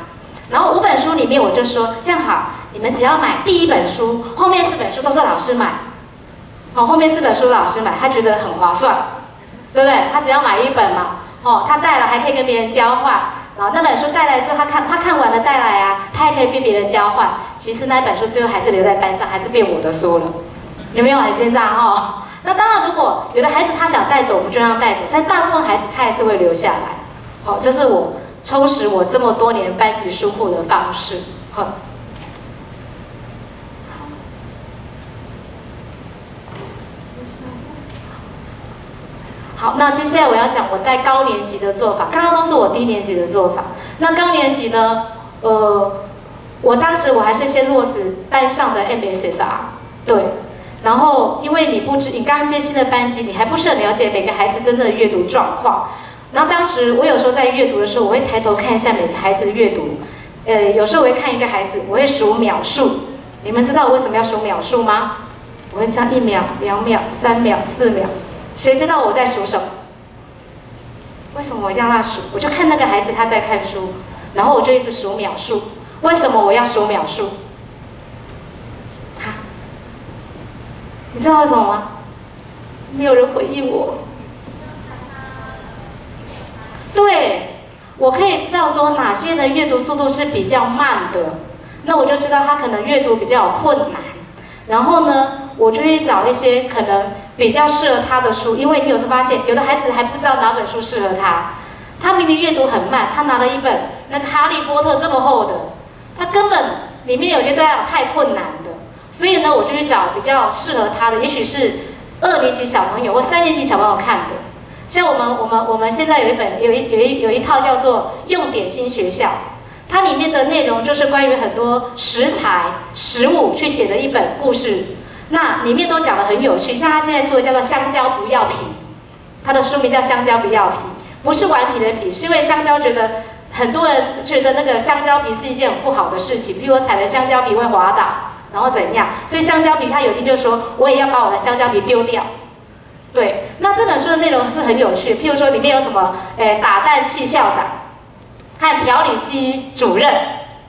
然后五本书里面，我就说这样好，你们只要买第一本书，后面四本书都是老师买，哦，后面四本书老师买，他觉得很划算。对不对？他只要买一本嘛，哦，他带了还可以跟别人交换。然后那本书带来之后，他看他看完了带来啊，他还可以跟别人交换。其实那本书最后还是留在班上，还是变我的书了。有没有很奸诈哈？那当然，如果有的孩子他想带走，我们就让他带走；但大部分孩子他还是会留下来。好，这是我充实我这么多年班级书库的方式。好。好，那接下来我要讲我带高年级的做法。刚刚都是我低年级的做法。那高年级呢？呃，我当时我还是先落实班上的 MSSR，对。然后，因为你不知你刚接新的班级，你还不是很了解每个孩子真正的阅读状况。然后当时我有时候在阅读的时候，我会抬头看一下每个孩子的阅读。呃，有时候我会看一个孩子，我会数秒数。你们知道我为什么要数秒数吗？我会加一秒、两秒、三秒、四秒。谁知道我在数什么？为什么我要那数？我就看那个孩子他在看书，然后我就一直数秒数。为什么我要数秒数？你知道为什么吗？没有人回应我。对，我可以知道说哪些的阅读速度是比较慢的，那我就知道他可能阅读比较困难。然后呢，我就去找一些可能。比较适合他的书，因为你有时候发现，有的孩子还不知道哪本书适合他。他明明阅读很慢，他拿了一本那个《哈利波特》这么厚的，他根本里面有些对他太困难。所以呢，我就去找比较适合他的，也许是二年级小朋友或三年级小朋友看的。像我们我们我们现在有一本有一有一有一套叫做《用点心学校》，它里面的内容就是关于很多食材食物去写的一本故事。那里面都讲的很有趣，像他现在说的叫做香蕉不要皮，他的书名叫香蕉不要皮，不是顽皮的皮，是因为香蕉觉得很多人觉得那个香蕉皮是一件很不好的事情，比如我踩了香蕉皮会滑倒，然后怎样，所以香蕉皮他有一天就说我也要把我的香蕉皮丢掉。对，那这本书的内容是很有趣，譬如说里面有什么，诶，打蛋器校长，和调理机主任。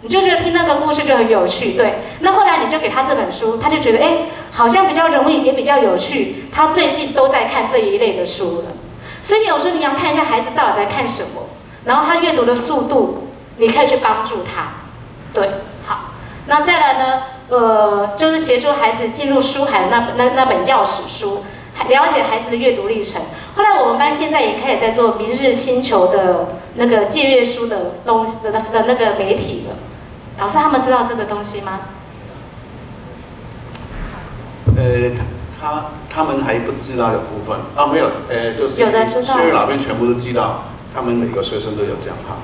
你就觉得听那个故事就很有趣，对。那后来你就给他这本书，他就觉得哎，好像比较容易，也比较有趣。他最近都在看这一类的书了。所以有时候你要看一下孩子到底在看什么，然后他阅读的速度，你可以去帮助他。对，那再来呢？呃，就是协助孩子进入书海的那本那那本钥匙书，了解孩子的阅读历程。后来我们班现在也开始在做明日星球的那个借阅书的东西的的那个媒体了。老师，他们知道这个东西吗？呃，他他们还不知道的部分啊，没有，呃，就是有的知道，所以老边全部都知道，他们每个学生都有这样哈。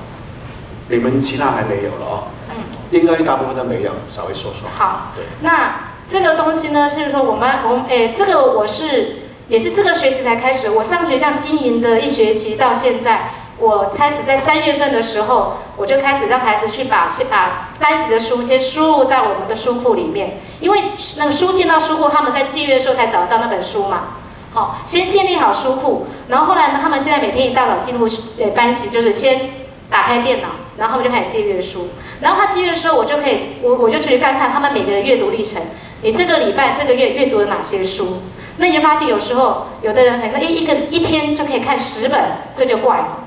你们其他还没有了哦。嗯。应该大部分都没有，稍微说说。好。对。那这个东西呢，就是说我们我们诶，这个我是也是这个学期才开始，我上学这样经营的一学期到现在。我开始在三月份的时候，我就开始让孩子去把先把班级的书先输入在我们的书库里面，因为那个书进到书库，他们在借阅的时候才找得到那本书嘛。好，先建立好书库，然后后来呢，他们现在每天一大早进入呃班级，就是先打开电脑，然后他们就开始借阅书。然后他借阅的时候，我就可以我我就去看看他们每个人阅读历程。你这个礼拜这个月阅读了哪些书？那你就发现有时候有的人可能一一个一天就可以看十本，这就怪了。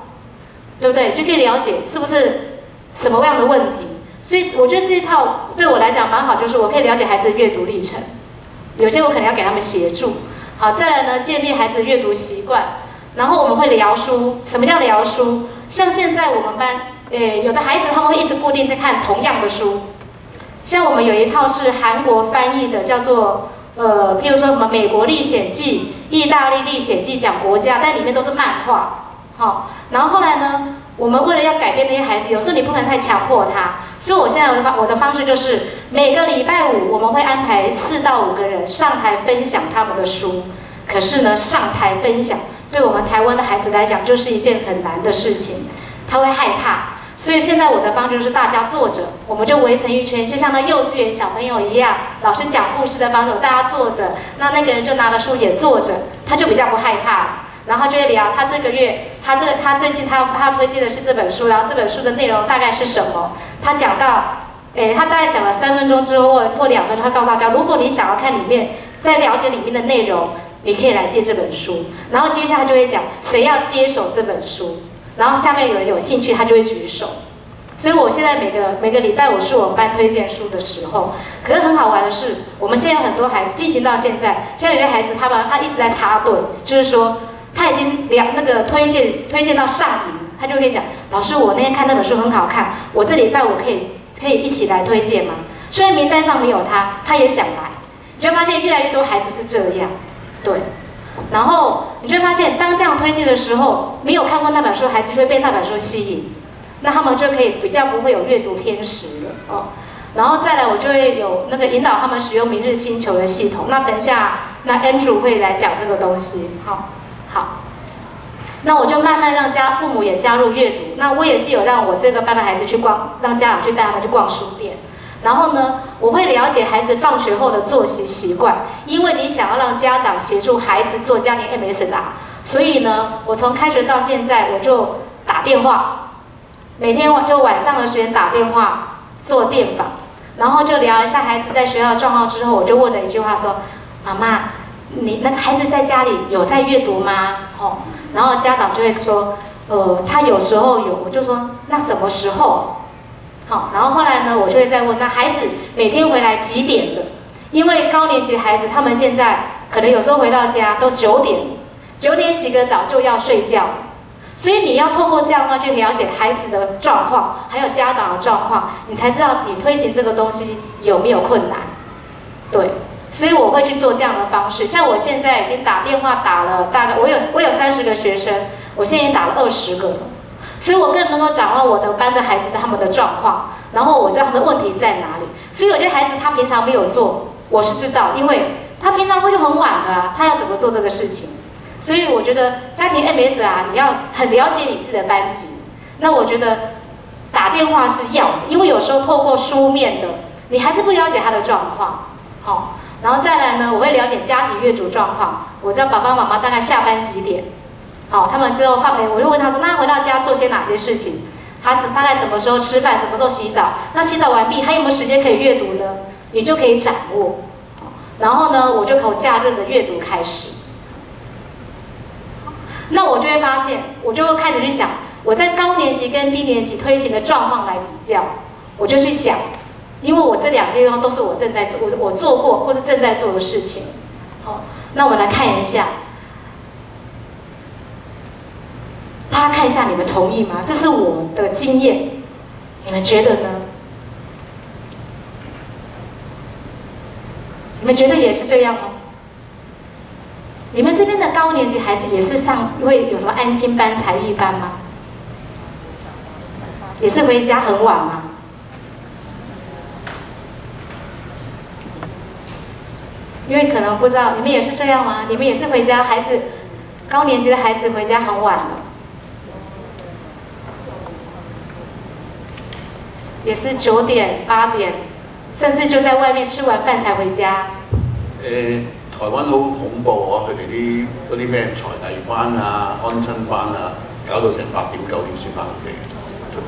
对不对？就去了解是不是什么样的问题。所以我觉得这一套对我来讲蛮好，就是我可以了解孩子的阅读历程。有些我可能要给他们协助。好，再来呢，建立孩子阅读习惯。然后我们会聊书。什么叫聊书？像现在我们班，诶，有的孩子他们会一直固定在看同样的书。像我们有一套是韩国翻译的，叫做呃，譬如说什么《美国历险记》《意大利历险记》，讲国家，但里面都是漫画。好，然后后来呢？我们为了要改变那些孩子，有时候你不可能太强迫他，所以我现在我的方我的方式就是每个礼拜五我们会安排四到五个人上台分享他们的书。可是呢，上台分享对我们台湾的孩子来讲就是一件很难的事情，他会害怕。所以现在我的方式就是大家坐着，我们就围成一圈，就像那幼稚园小朋友一样，老师讲故事的方式，大家坐着，那那个人就拿着书也坐着，他就比较不害怕。然后就会聊他这个月，他这他最近他他推荐的是这本书，然后这本书的内容大概是什么？他讲到，诶，他大概讲了三分钟之后或或两分钟，他告诉大家，如果你想要看里面，在了解里面的内容，你可以来借这本书。然后接下来就会讲谁要接手这本书。然后下面有人有兴趣，他就会举手。所以我现在每个每个礼拜我是我们班推荐书的时候，可是很好玩的是，我们现在很多孩子进行到现在，现在有些孩子他们他一直在插队，就是说他已经两那个推荐推荐到上瘾，他就会跟你讲，老师我那天看那本书很好看，我这礼拜我可以可以一起来推荐吗？虽然名单上没有他，他也想来，你就会发现越来越多孩子是这样，对。然后你就会发现，当这样推荐的时候，没有看过那本书，孩子就会被那本书吸引，那他们就可以比较不会有阅读偏食了哦。然后再来，我就会有那个引导他们使用明日星球的系统。那等一下，那 Andrew 会来讲这个东西，好，好。那我就慢慢让家父母也加入阅读。那我也是有让我这个班的孩子去逛，让家长去带他们去逛书店。然后呢，我会了解孩子放学后的作息习惯，因为你想要让家长协助孩子做家庭 MSR，所以呢，我从开学到现在，我就打电话，每天我就晚上的时间打电话做电访，然后就聊一下孩子在学校的状况。之后我就问了一句话说：“妈妈，你那个孩子在家里有在阅读吗？”哦，然后家长就会说：“呃，他有时候有。”我就说：“那什么时候？”好，然后后来呢，我就会再问，那孩子每天回来几点的？因为高年级的孩子，他们现在可能有时候回到家都九点，九点洗个澡就要睡觉，所以你要透过这样的话去了解孩子的状况，还有家长的状况，你才知道你推行这个东西有没有困难。对，所以我会去做这样的方式。像我现在已经打电话打了大概，我有我有三十个学生，我现在已经打了二十个了。所以我更能够掌握我的班的孩子他们的状况，然后我知道他们的问题在哪里。所以有些孩子他平常没有做，我是知道，因为他平常会就很晚的啊，他要怎么做这个事情？所以我觉得家庭 MS 啊，你要很了解你自己的班级。那我觉得打电话是要，因为有时候透过书面的，你还是不了解他的状况。好，然后再来呢，我会了解家庭阅读状况，我知道爸爸妈妈大概下班几点。好，他们之后放，我就问他说：“那回到家做些哪些事情？他大概什么时候吃饭？什么时候洗澡？那洗澡完毕还有没有时间可以阅读呢？你就可以掌握。然后呢，我就从假日的阅读开始。那我就会发现，我就会开始去想，我在高年级跟低年级推行的状况来比较，我就去想，因为我这两个地方都是我正在做，我我做过或者正在做的事情。好，那我们来看一下。”大家看一下，你们同意吗？这是我的经验，你们觉得呢？你们觉得也是这样吗？你们这边的高年级孩子也是上会有什么安亲班、才艺班吗？也是回家很晚吗？因为可能不知道，你们也是这样吗？你们也是回家，孩子高年级的孩子回家很晚了。也是九点、八点，甚至就在外面吃完饭才回家。誒，台灣好恐怖啊！佢哋啲嗰啲咩才藝班啊、安親班啊，搞到成八點九點先翻屋企。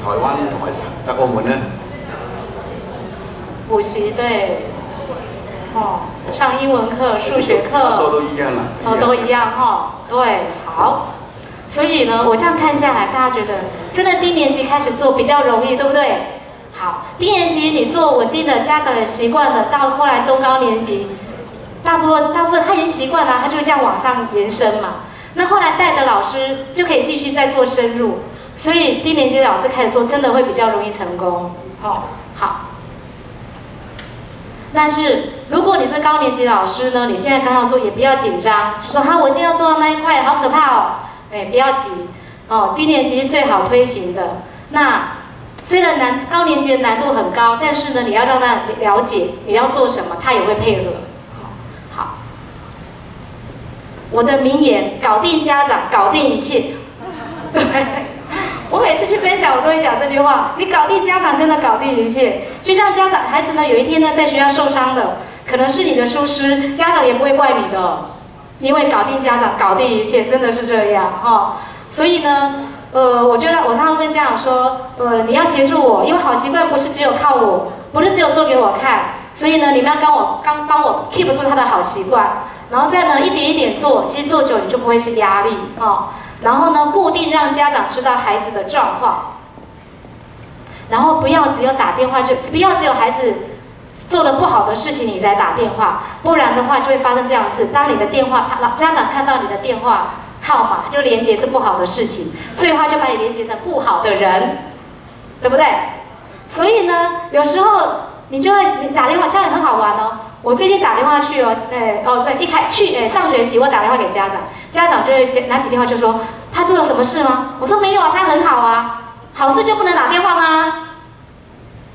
台灣同埋喺澳門咧，補習對，哦，上英文課、數學課，都一樣啦，哦，都一樣哈，對，好。所以呢，我這樣看下來，大家覺得真的低年級開始做比較容易，對不對？好，低年级你做稳定的，家长也习惯了。到后来中高年级，大部分大部分他已经习惯了，他就这样往上延伸嘛。那后来带的老师就可以继续再做深入，所以低年级的老师开始做，真的会比较容易成功。哦，好。但是如果你是高年级老师呢，你现在刚要做，也不要紧张，就说哈，我现在要做到那一块，好可怕哦。哎，不要急哦。低年级是最好推行的。那。虽然难高年级的难度很高，但是呢，你要让他了解你要做什么，他也会配合。好，我的名言：搞定家长，搞定一切。我每次去分享，我都会讲这句话：你搞定家长，真的搞定一切。就像家长孩子呢，有一天呢在学校受伤了，可能是你的疏失，家长也不会怪你的，因为搞定家长，搞定一切，真的是这样哈。所以呢。呃，我觉得我常常跟家长说，呃，你要协助我，因为好习惯不是只有靠我，不是只有做给我看，所以呢，你们要跟我刚帮我 keep 住他的好习惯，然后再呢一点一点做，其实做久你就不会是压力哦。然后呢，固定让家长知道孩子的状况，然后不要只有打电话就不要只有孩子做了不好的事情你才打电话，不然的话就会发生这样的事。当你的电话，他老家长看到你的电话号码就连接是不好的事情，所以他就把你连接成不好的人，对不对？所以呢，有时候你就会你打电话，这样也很好玩哦。我最近打电话去哦，哎哦对，一开去哎上学期我打电话给家长，家长就会接拿起电话就说他做了什么事吗？我说没有啊，他很好啊，好事就不能打电话吗？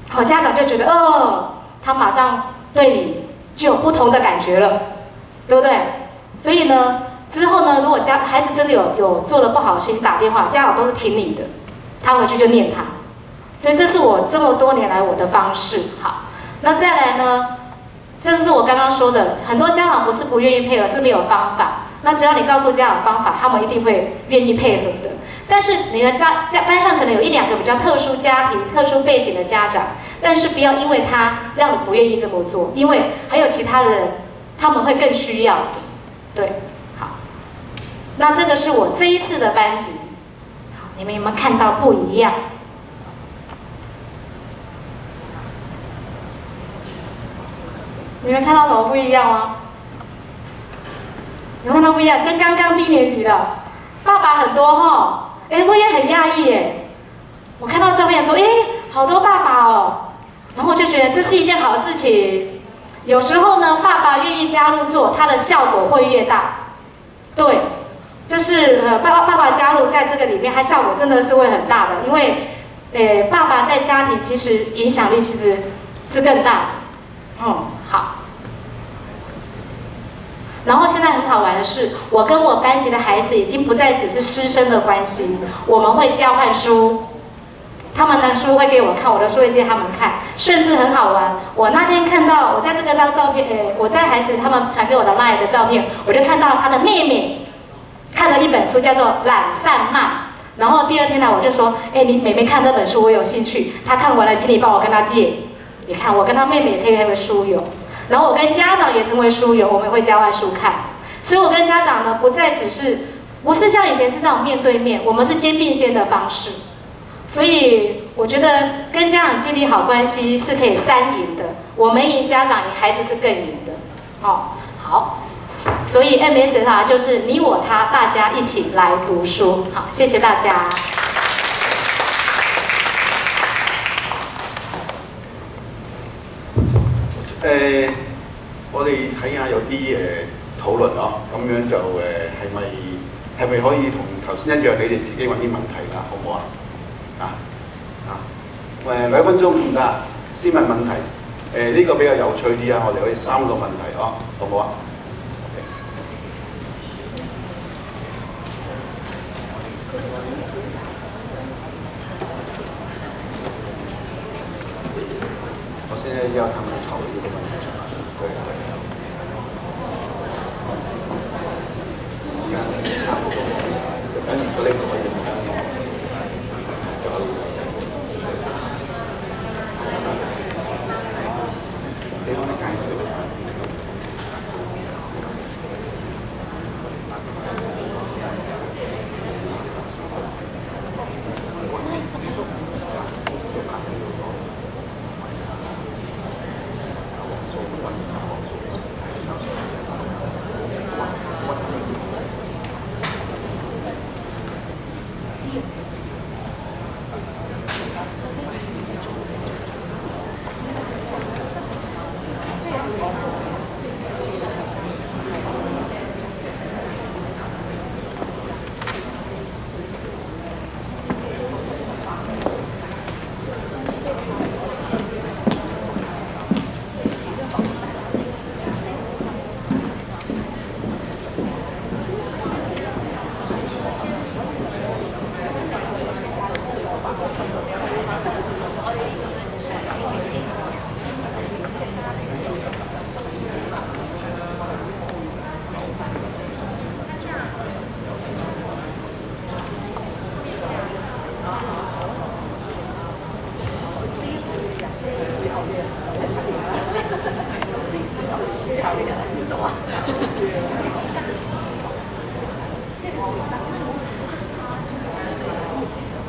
好，家长就觉得哦，他马上对你就有不同的感觉了，对不对？所以呢，之后呢，如果家孩子真的有有做了不好的事情打电话，家长都是听你的，他回去就念他。所以这是我这么多年来我的方式。好，那再来呢？这是我刚刚说的，很多家长不是不愿意配合，是没有方法。那只要你告诉家长方法，他们一定会愿意配合的。但是你的家在班上可能有一两个比较特殊家庭、特殊背景的家长，但是不要因为他让你不愿意这么做，因为还有其他人他们会更需要。对，那这个是我这一次的班级，你们有没有看到不一样？你们看到什么不一样吗？有看到不一样？跟刚刚低年级的爸爸很多哈，哎，我也很讶异耶。我看到照片说，哎，好多爸爸哦，然后我就觉得这是一件好事情。有时候呢，爸爸愿意加入做，他的效果会越大。对，就是呃，爸爸爸爸加入在这个里面，他效果真的是会很大的，因为，呃，爸爸在家庭其实影响力其实是更大的。嗯，好。然后现在很好玩的是，我跟我班级的孩子已经不再只是师生的关系，我们会交换书，他们的书会给我看，我的书会借他们看，甚至很好玩。我那天看到我在这个张照片，诶，我在孩子他们传给我的 LINE 的照片，我就看到他的妹妹看了一本书，叫做《懒散漫》。然后第二天呢，我就说，哎，你妹妹看这本书，我有兴趣，她看完了，请你帮我跟她借。你看，我跟她妹妹也可以成为书友。然后我跟家长也成为书友，我们会交换书看。所以我跟家长呢，不再只是不是像以前是那种面对面，我们是肩并肩的方式。所以我觉得跟家长建立好关系是可以三赢的，我们赢，家长赢，孩子是更赢的。哦，好。所以 MSR 就是你我他，大家一起来读书。好，谢谢大家。誒，我哋睇下有啲誒討論咯，咁樣就誒係咪係咪可以同頭先一樣，你哋自己揾啲問題啦，好唔好啊？啊啊誒兩分鐘唔得，先問問題。誒、呢、個比較有趣啲啊，我哋可以三個問題哦，好唔好啊？我现在要他们炒一个问题，对。对。时间差不多，等你出来 смесь.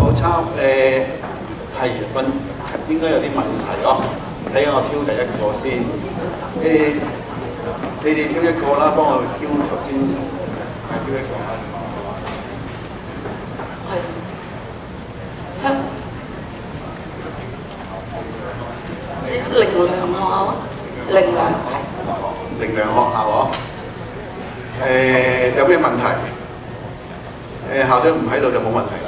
我參誒係問應該有啲問題咯，睇下我挑第一個先。誒、你哋挑一個啦，幫我挑頭先係挑一個啦。係香靈糧學校，力量。力量學校啊。誒、有咩問題？誒、校長唔喺度就冇問題啦，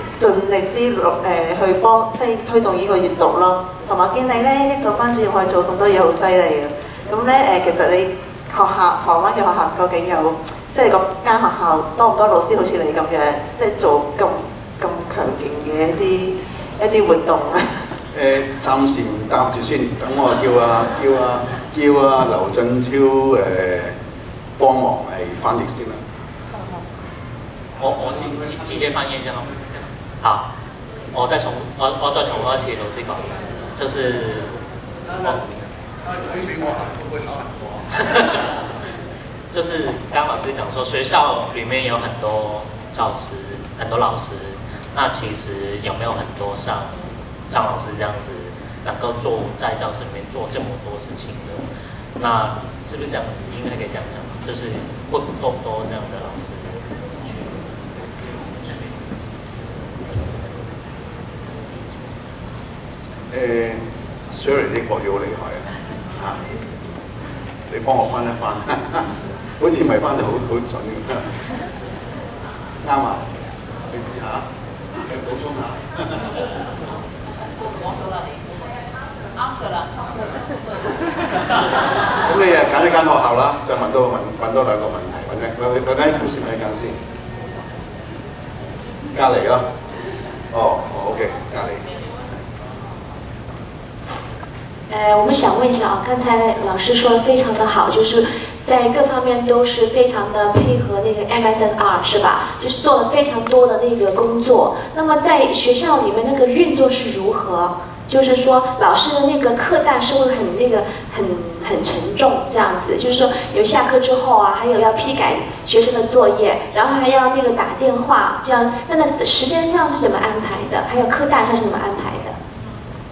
盡力啲誒、去幫即係推動呢個閱讀咯。同埋見你咧一個班主任可以做咁多嘢，好犀利嘅。咁咧誒，其實你學校台灣嘅學校究竟有即係個間學校多唔多老師好似你咁樣，即係做咁咁強勁嘅一啲一啲活動咧？誒、暫時唔答住先，等我叫啊叫啊叫啊劉俊超誒、幫忙係翻譯先啦。我我自自自己翻译一下吗？好，我再重我我再重複一次老師講，就是我推俾我行，我會考行我。就是剛剛老師講說，學校裡面有很多教師，很多老師，那其實有沒有很多像張老師這樣子，能夠做在教室裡面做這麼多事情的？那是不是這樣子？應該可以這樣講，就是會不多不多這樣的老师誒，Sherry 啲國語好厲害啊！嚇，你幫我翻一翻，好似唔係翻得好好準咁。啱啊，你試下，你補充下。咁你誒揀一間學校啦，再問多個問問多兩個問題，揾一揾揾間間先，揾一間先。隔離咯。哦，哦，OK，隔離。呃，我们想问一下啊，刚才老师说的非常的好，就是在各方面都是非常的配合那个 MSNR 是吧？就是做了非常多的那个工作。那么在学校里面那个运作是如何？就是说老师的那个课担是会很那个很很沉重这样子，就是说有下课之后啊，还有要批改学生的作业，然后还要那个打电话，这样那那时间上是怎么安排的？还有课担上是怎么安排的？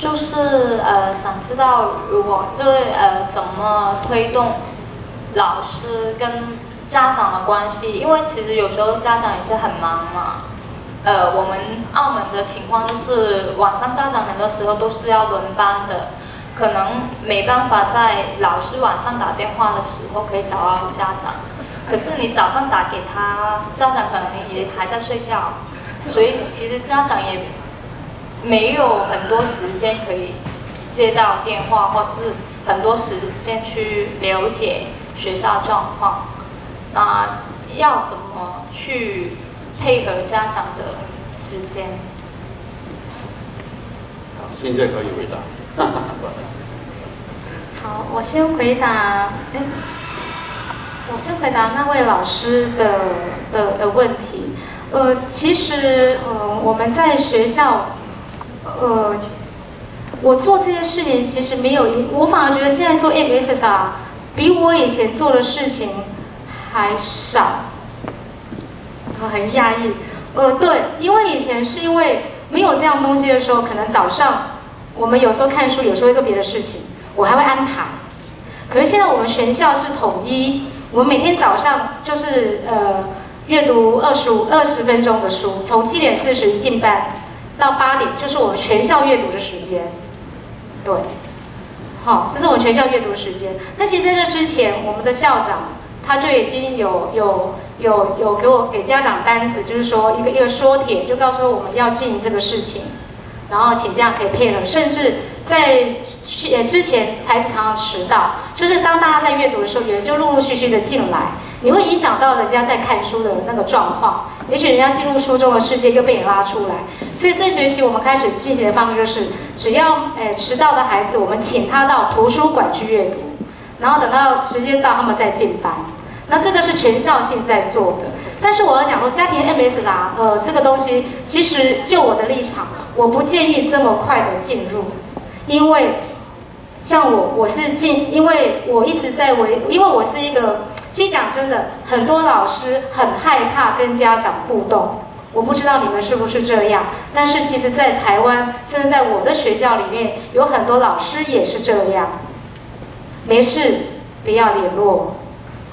就是呃，想知道如果就是呃，怎么推动老师跟家长的关系？因为其实有时候家长也是很忙嘛。呃，我们澳门的情况就是晚上家长很多时候都是要轮班的，可能没办法在老师晚上打电话的时候可以找到家长。可是你早上打给他，家长可能也还在睡觉，所以其实家长也。没有很多时间可以接到电话，或是很多时间去了解学校状况。那要怎么去配合家长的时间？好，现在可以回答。好，我先回答。哎，我先回答那位老师的的的问题。呃，其实呃，我们在学校。呃，我做这件事情其实没有一，我反而觉得现在做 MSS 啊，比我以前做的事情还少，我很压抑。呃，对，因为以前是因为没有这样东西的时候，可能早上我们有时候看书，有时候会做别的事情，我还会安排。可是现在我们全校是统一，我们每天早上就是呃阅读二十五二十分钟的书，从七点四十进班。到八点就是我们全校阅读的时间，对，好，这是我们全校阅读时间。那其实在这之前，我们的校长他就已经有有有有给我给家长单子，就是说一个一个说帖，就告诉我们要进行这个事情，然后请家长可以配合，甚至在去之前孩子常常迟到，就是当大家在阅读的时候，有人就陆陆续续的进来，你会影响到人家在看书的那个状况。也许人家进入书中的世界又被你拉出来，所以这学期我们开始进行的方式就是，只要诶迟到的孩子，我们请他到图书馆去阅读，然后等到时间到他们再进班。那这个是全校性在做的。但是我要讲说，家庭 MS 啊，呃，这个东西其实就我的立场，我不建议这么快的进入，因为像我我是进，因为我一直在为，因为我是一个。其实讲真的，很多老师很害怕跟家长互动。我不知道你们是不是这样，但是其实，在台湾，甚至在我的学校里面，有很多老师也是这样。没事，不要联络。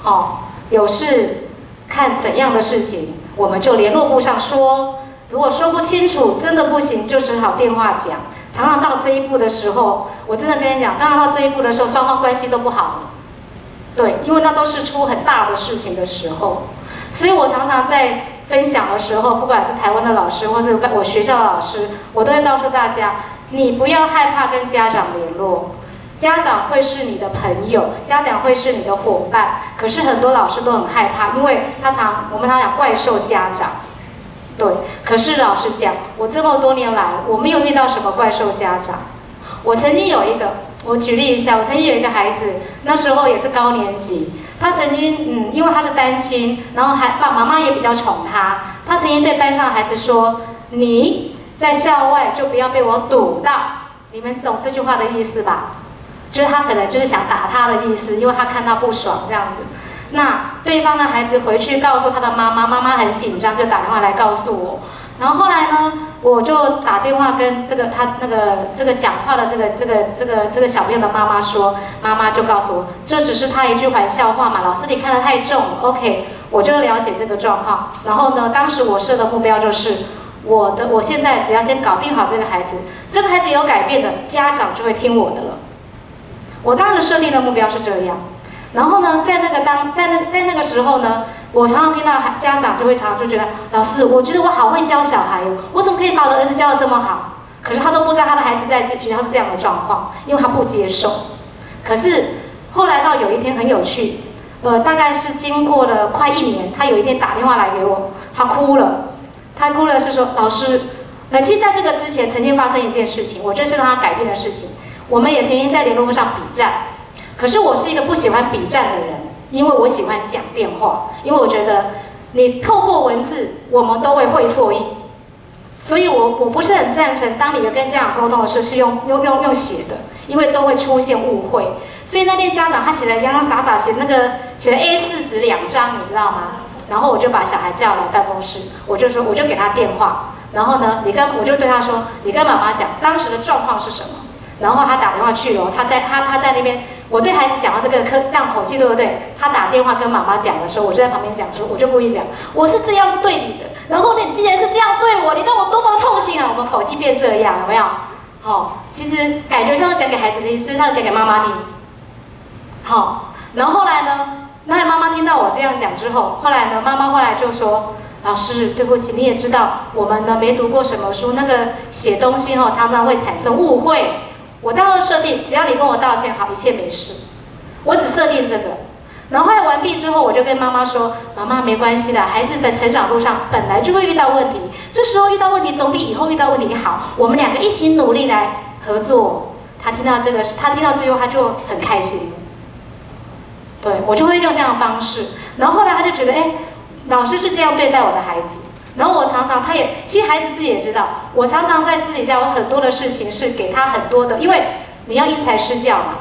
好，有事看怎样的事情，我们就联络簿上说。如果说不清楚，真的不行，就只好电话讲。常常到这一步的时候，我真的跟你讲，常常到这一步的时候，双方关系都不好。对，因为那都是出很大的事情的时候，所以我常常在分享的时候，不管是台湾的老师，或是我学校的老师，我都会告诉大家，你不要害怕跟家长联络，家长会是你的朋友，家长会是你的伙伴。可是很多老师都很害怕，因为他常我们常讲怪兽家长，对。可是老实讲，我这么多年来，我没有遇到什么怪兽家长。我曾经有一个。我举例一下，我曾经有一个孩子，那时候也是高年级，他曾经，嗯，因为他是单亲，然后还爸妈妈也比较宠他，他曾经对班上的孩子说：“你在校外就不要被我堵到。”你们懂这句话的意思吧？就是他可能就是想打他的意思，因为他看到不爽这样子。那对方的孩子回去告诉他的妈妈，妈妈很紧张，就打电话来告诉我。然后后来呢，我就打电话跟这个他那个这个讲话的这个这个这个这个小朋友的妈妈说，妈妈就告诉我，这只是他一句玩笑话嘛，老师你看得太重，OK，我就了解这个状况。然后呢，当时我设的目标就是，我的我现在只要先搞定好这个孩子，这个孩子有改变的，家长就会听我的了。我当时设定的目标是这样。然后呢，在那个当在那在那个时候呢，我常常听到孩家长就会常常就觉得，老师，我觉得我好会教小孩哦，我怎么可以把我的儿子教的这么好？可是他都不知道他的孩子在学校是这样的状况，因为他不接受。可是后来到有一天很有趣，呃，大概是经过了快一年，他有一天打电话来给我，他哭了，他哭了是说，老师，呃，其实在这个之前曾经发生一件事情，我这是让他改变的事情。我们也曾经在联络会上比战，可是我是一个不喜欢比战的人，因为我喜欢讲电话，因为我觉得你透过文字，我们都会会错意，所以我我不是很赞成当你的跟家长沟通的时候是用用用用写的，因为都会出现误会。所以那边家长他写的洋洋洒洒写那个写了 A 四纸两张，你知道吗？然后我就把小孩叫来办公室，我就说我就给他电话，然后呢，你跟我就对他说，你跟妈妈讲当时的状况是什么。然后他打电话去了，他在他他在那边，我对孩子讲到这个科这样口气对不对？他打电话跟妈妈讲的时候，我就在旁边讲说，我就故意讲，我是这样对你的，然后呢，你之前是这样对我，你对我多么痛心啊！我们口气变这样，有没有？好，其实感觉上讲给孩子听，实际上讲给妈妈听。好，然后后来呢，那妈妈听到我这样讲之后，后来呢，妈妈后来就说，老师对不起，你也知道我们呢没读过什么书，那个写东西哈常常会产生误会。我到时候设定，只要你跟我道歉，好，一切没事。我只设定这个，然后完毕之后，我就跟妈妈说：“妈妈，没关系的，孩子的成长路上本来就会遇到问题，这时候遇到问题总比以后遇到问题好。我们两个一起努力来合作。”他听到这个，他听到这句话他就很开心。对我就会用这样的方式，然后后来他就觉得，哎，老师是这样对待我的孩子。然后我常常，他也其实孩子自己也知道，我常常在私底下有很多的事情是给他很多的，因为你要因材施教嘛，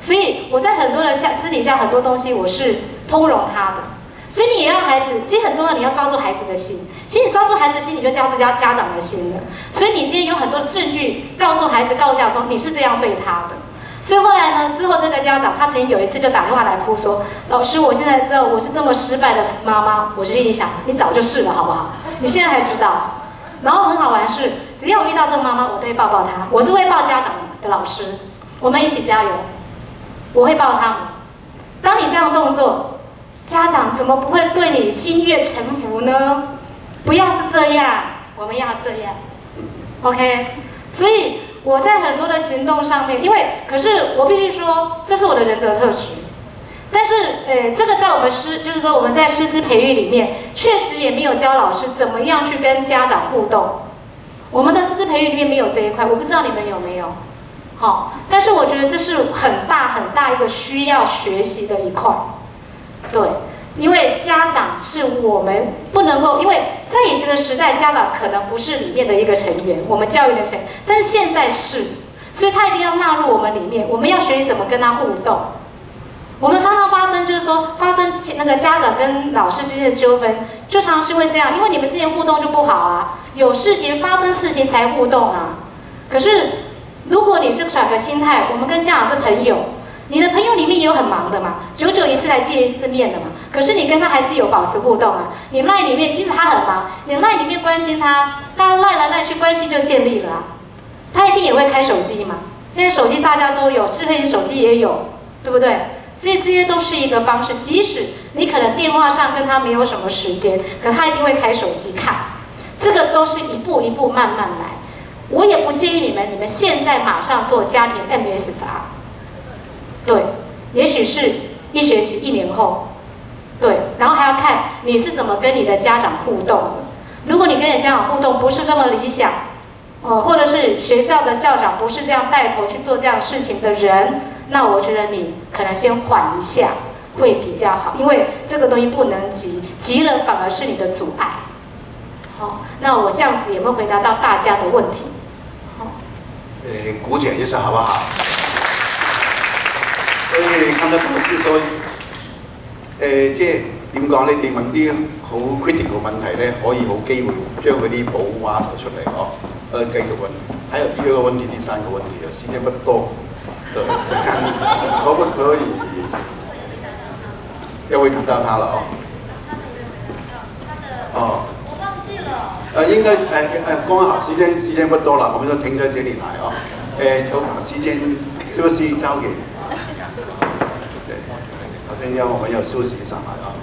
所以我在很多的下私底下很多东西我是通融他的，所以你也要孩子，其实很重要，你要抓住孩子的心，其实你抓住孩子的心，你就抓住家家长的心了，所以你今天有很多的证据告诉孩子，告诉家长说你是这样对他的。所以后来呢？之后这个家长他曾经有一次就打电话来哭说：“老师，我现在知道我是这么失败的妈妈。”我就心里想：“你早就是了，好不好？你现在才知道。”然后很好玩是，只要我遇到这个妈妈，我都会抱抱她。我是会抱家长的老师，我们一起加油。我会抱他们。当你这样动作，家长怎么不会对你心悦诚服呢？不要是这样，我们要这样。OK，所以。我在很多的行动上面，因为可是我必须说，这是我的人格特质。但是，呃，这个在我们师，就是说我们在师资培育里面，确实也没有教老师怎么样去跟家长互动。我们的师资培育里面没有这一块，我不知道你们有没有。好，但是我觉得这是很大很大一个需要学习的一块。对。因为家长是我们不能够，因为在以前的时代，家长可能不是里面的一个成员，我们教育的成员，但是现在是，所以他一定要纳入我们里面，我们要学习怎么跟他互动。我们常常发生就是说，发生那个家长跟老师之间的纠纷，就常常是会这样，因为你们之间互动就不好啊，有事情发生事情才互动啊。可是如果你是转个心态，我们跟家长是朋友。你的朋友里面也有很忙的嘛，久久一次来见一次面的嘛。可是你跟他还是有保持互动啊。你赖里面，即使他很忙，你赖里面关心他，他赖来赖去，关系就建立了啊。他一定也会开手机嘛。现在手机大家都有，智慧型手机也有，对不对？所以这些都是一个方式。即使你可能电话上跟他没有什么时间，可他一定会开手机看。这个都是一步一步慢慢来。我也不建议你们，你们现在马上做家庭 MSR。对，也许是一学期一年后，对，然后还要看你是怎么跟你的家长互动的。如果你跟你家长互动不是这么理想，哦，或者是学校的校长不是这样带头去做这样事情的人，那我觉得你可能先缓一下会比较好，因为这个东西不能急，急了反而是你的阻碍。好，那我这样子有没有回答到大家的问题？好，呃，鼓掌一下好不好？所以看得到之所以，誒即係點講咧？你問啲好 critical 問題咧，可以好機會將嗰啲寶挖出嚟哦。呃，繼續問，還有第二個問題、第三個問題啊，時間不多，對，可不可以？又會談到他了哦。哦。我忘記了。呃，應該誒誒，剛好時間時間不多了，我們就停在這裡來哦。誒，就把時間是不是交給？好，今天我们要休息一下啊。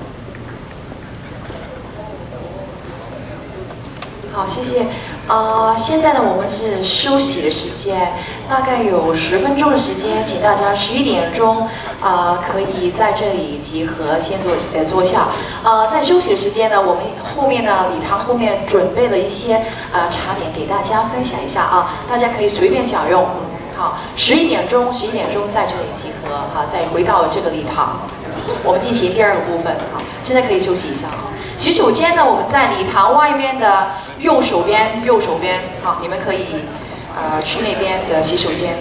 好，谢谢。呃，现在呢，我们是休息的时间，大概有十分钟的时间，请大家十一点钟，啊、可以在这里集合，先坐呃坐下。呃，在休息的时间呢，我们后面呢，礼堂后面准备了一些呃茶点给大家分享一下啊，大家可以随便享用。好，十一点钟，十一点钟在这里集合，哈，再回到这个礼堂，我们进行第二个部分。好，现在可以休息一下啊。洗手间呢，我们在礼堂外面的右手边，右手边，好，你们可以呃去那边的洗手间。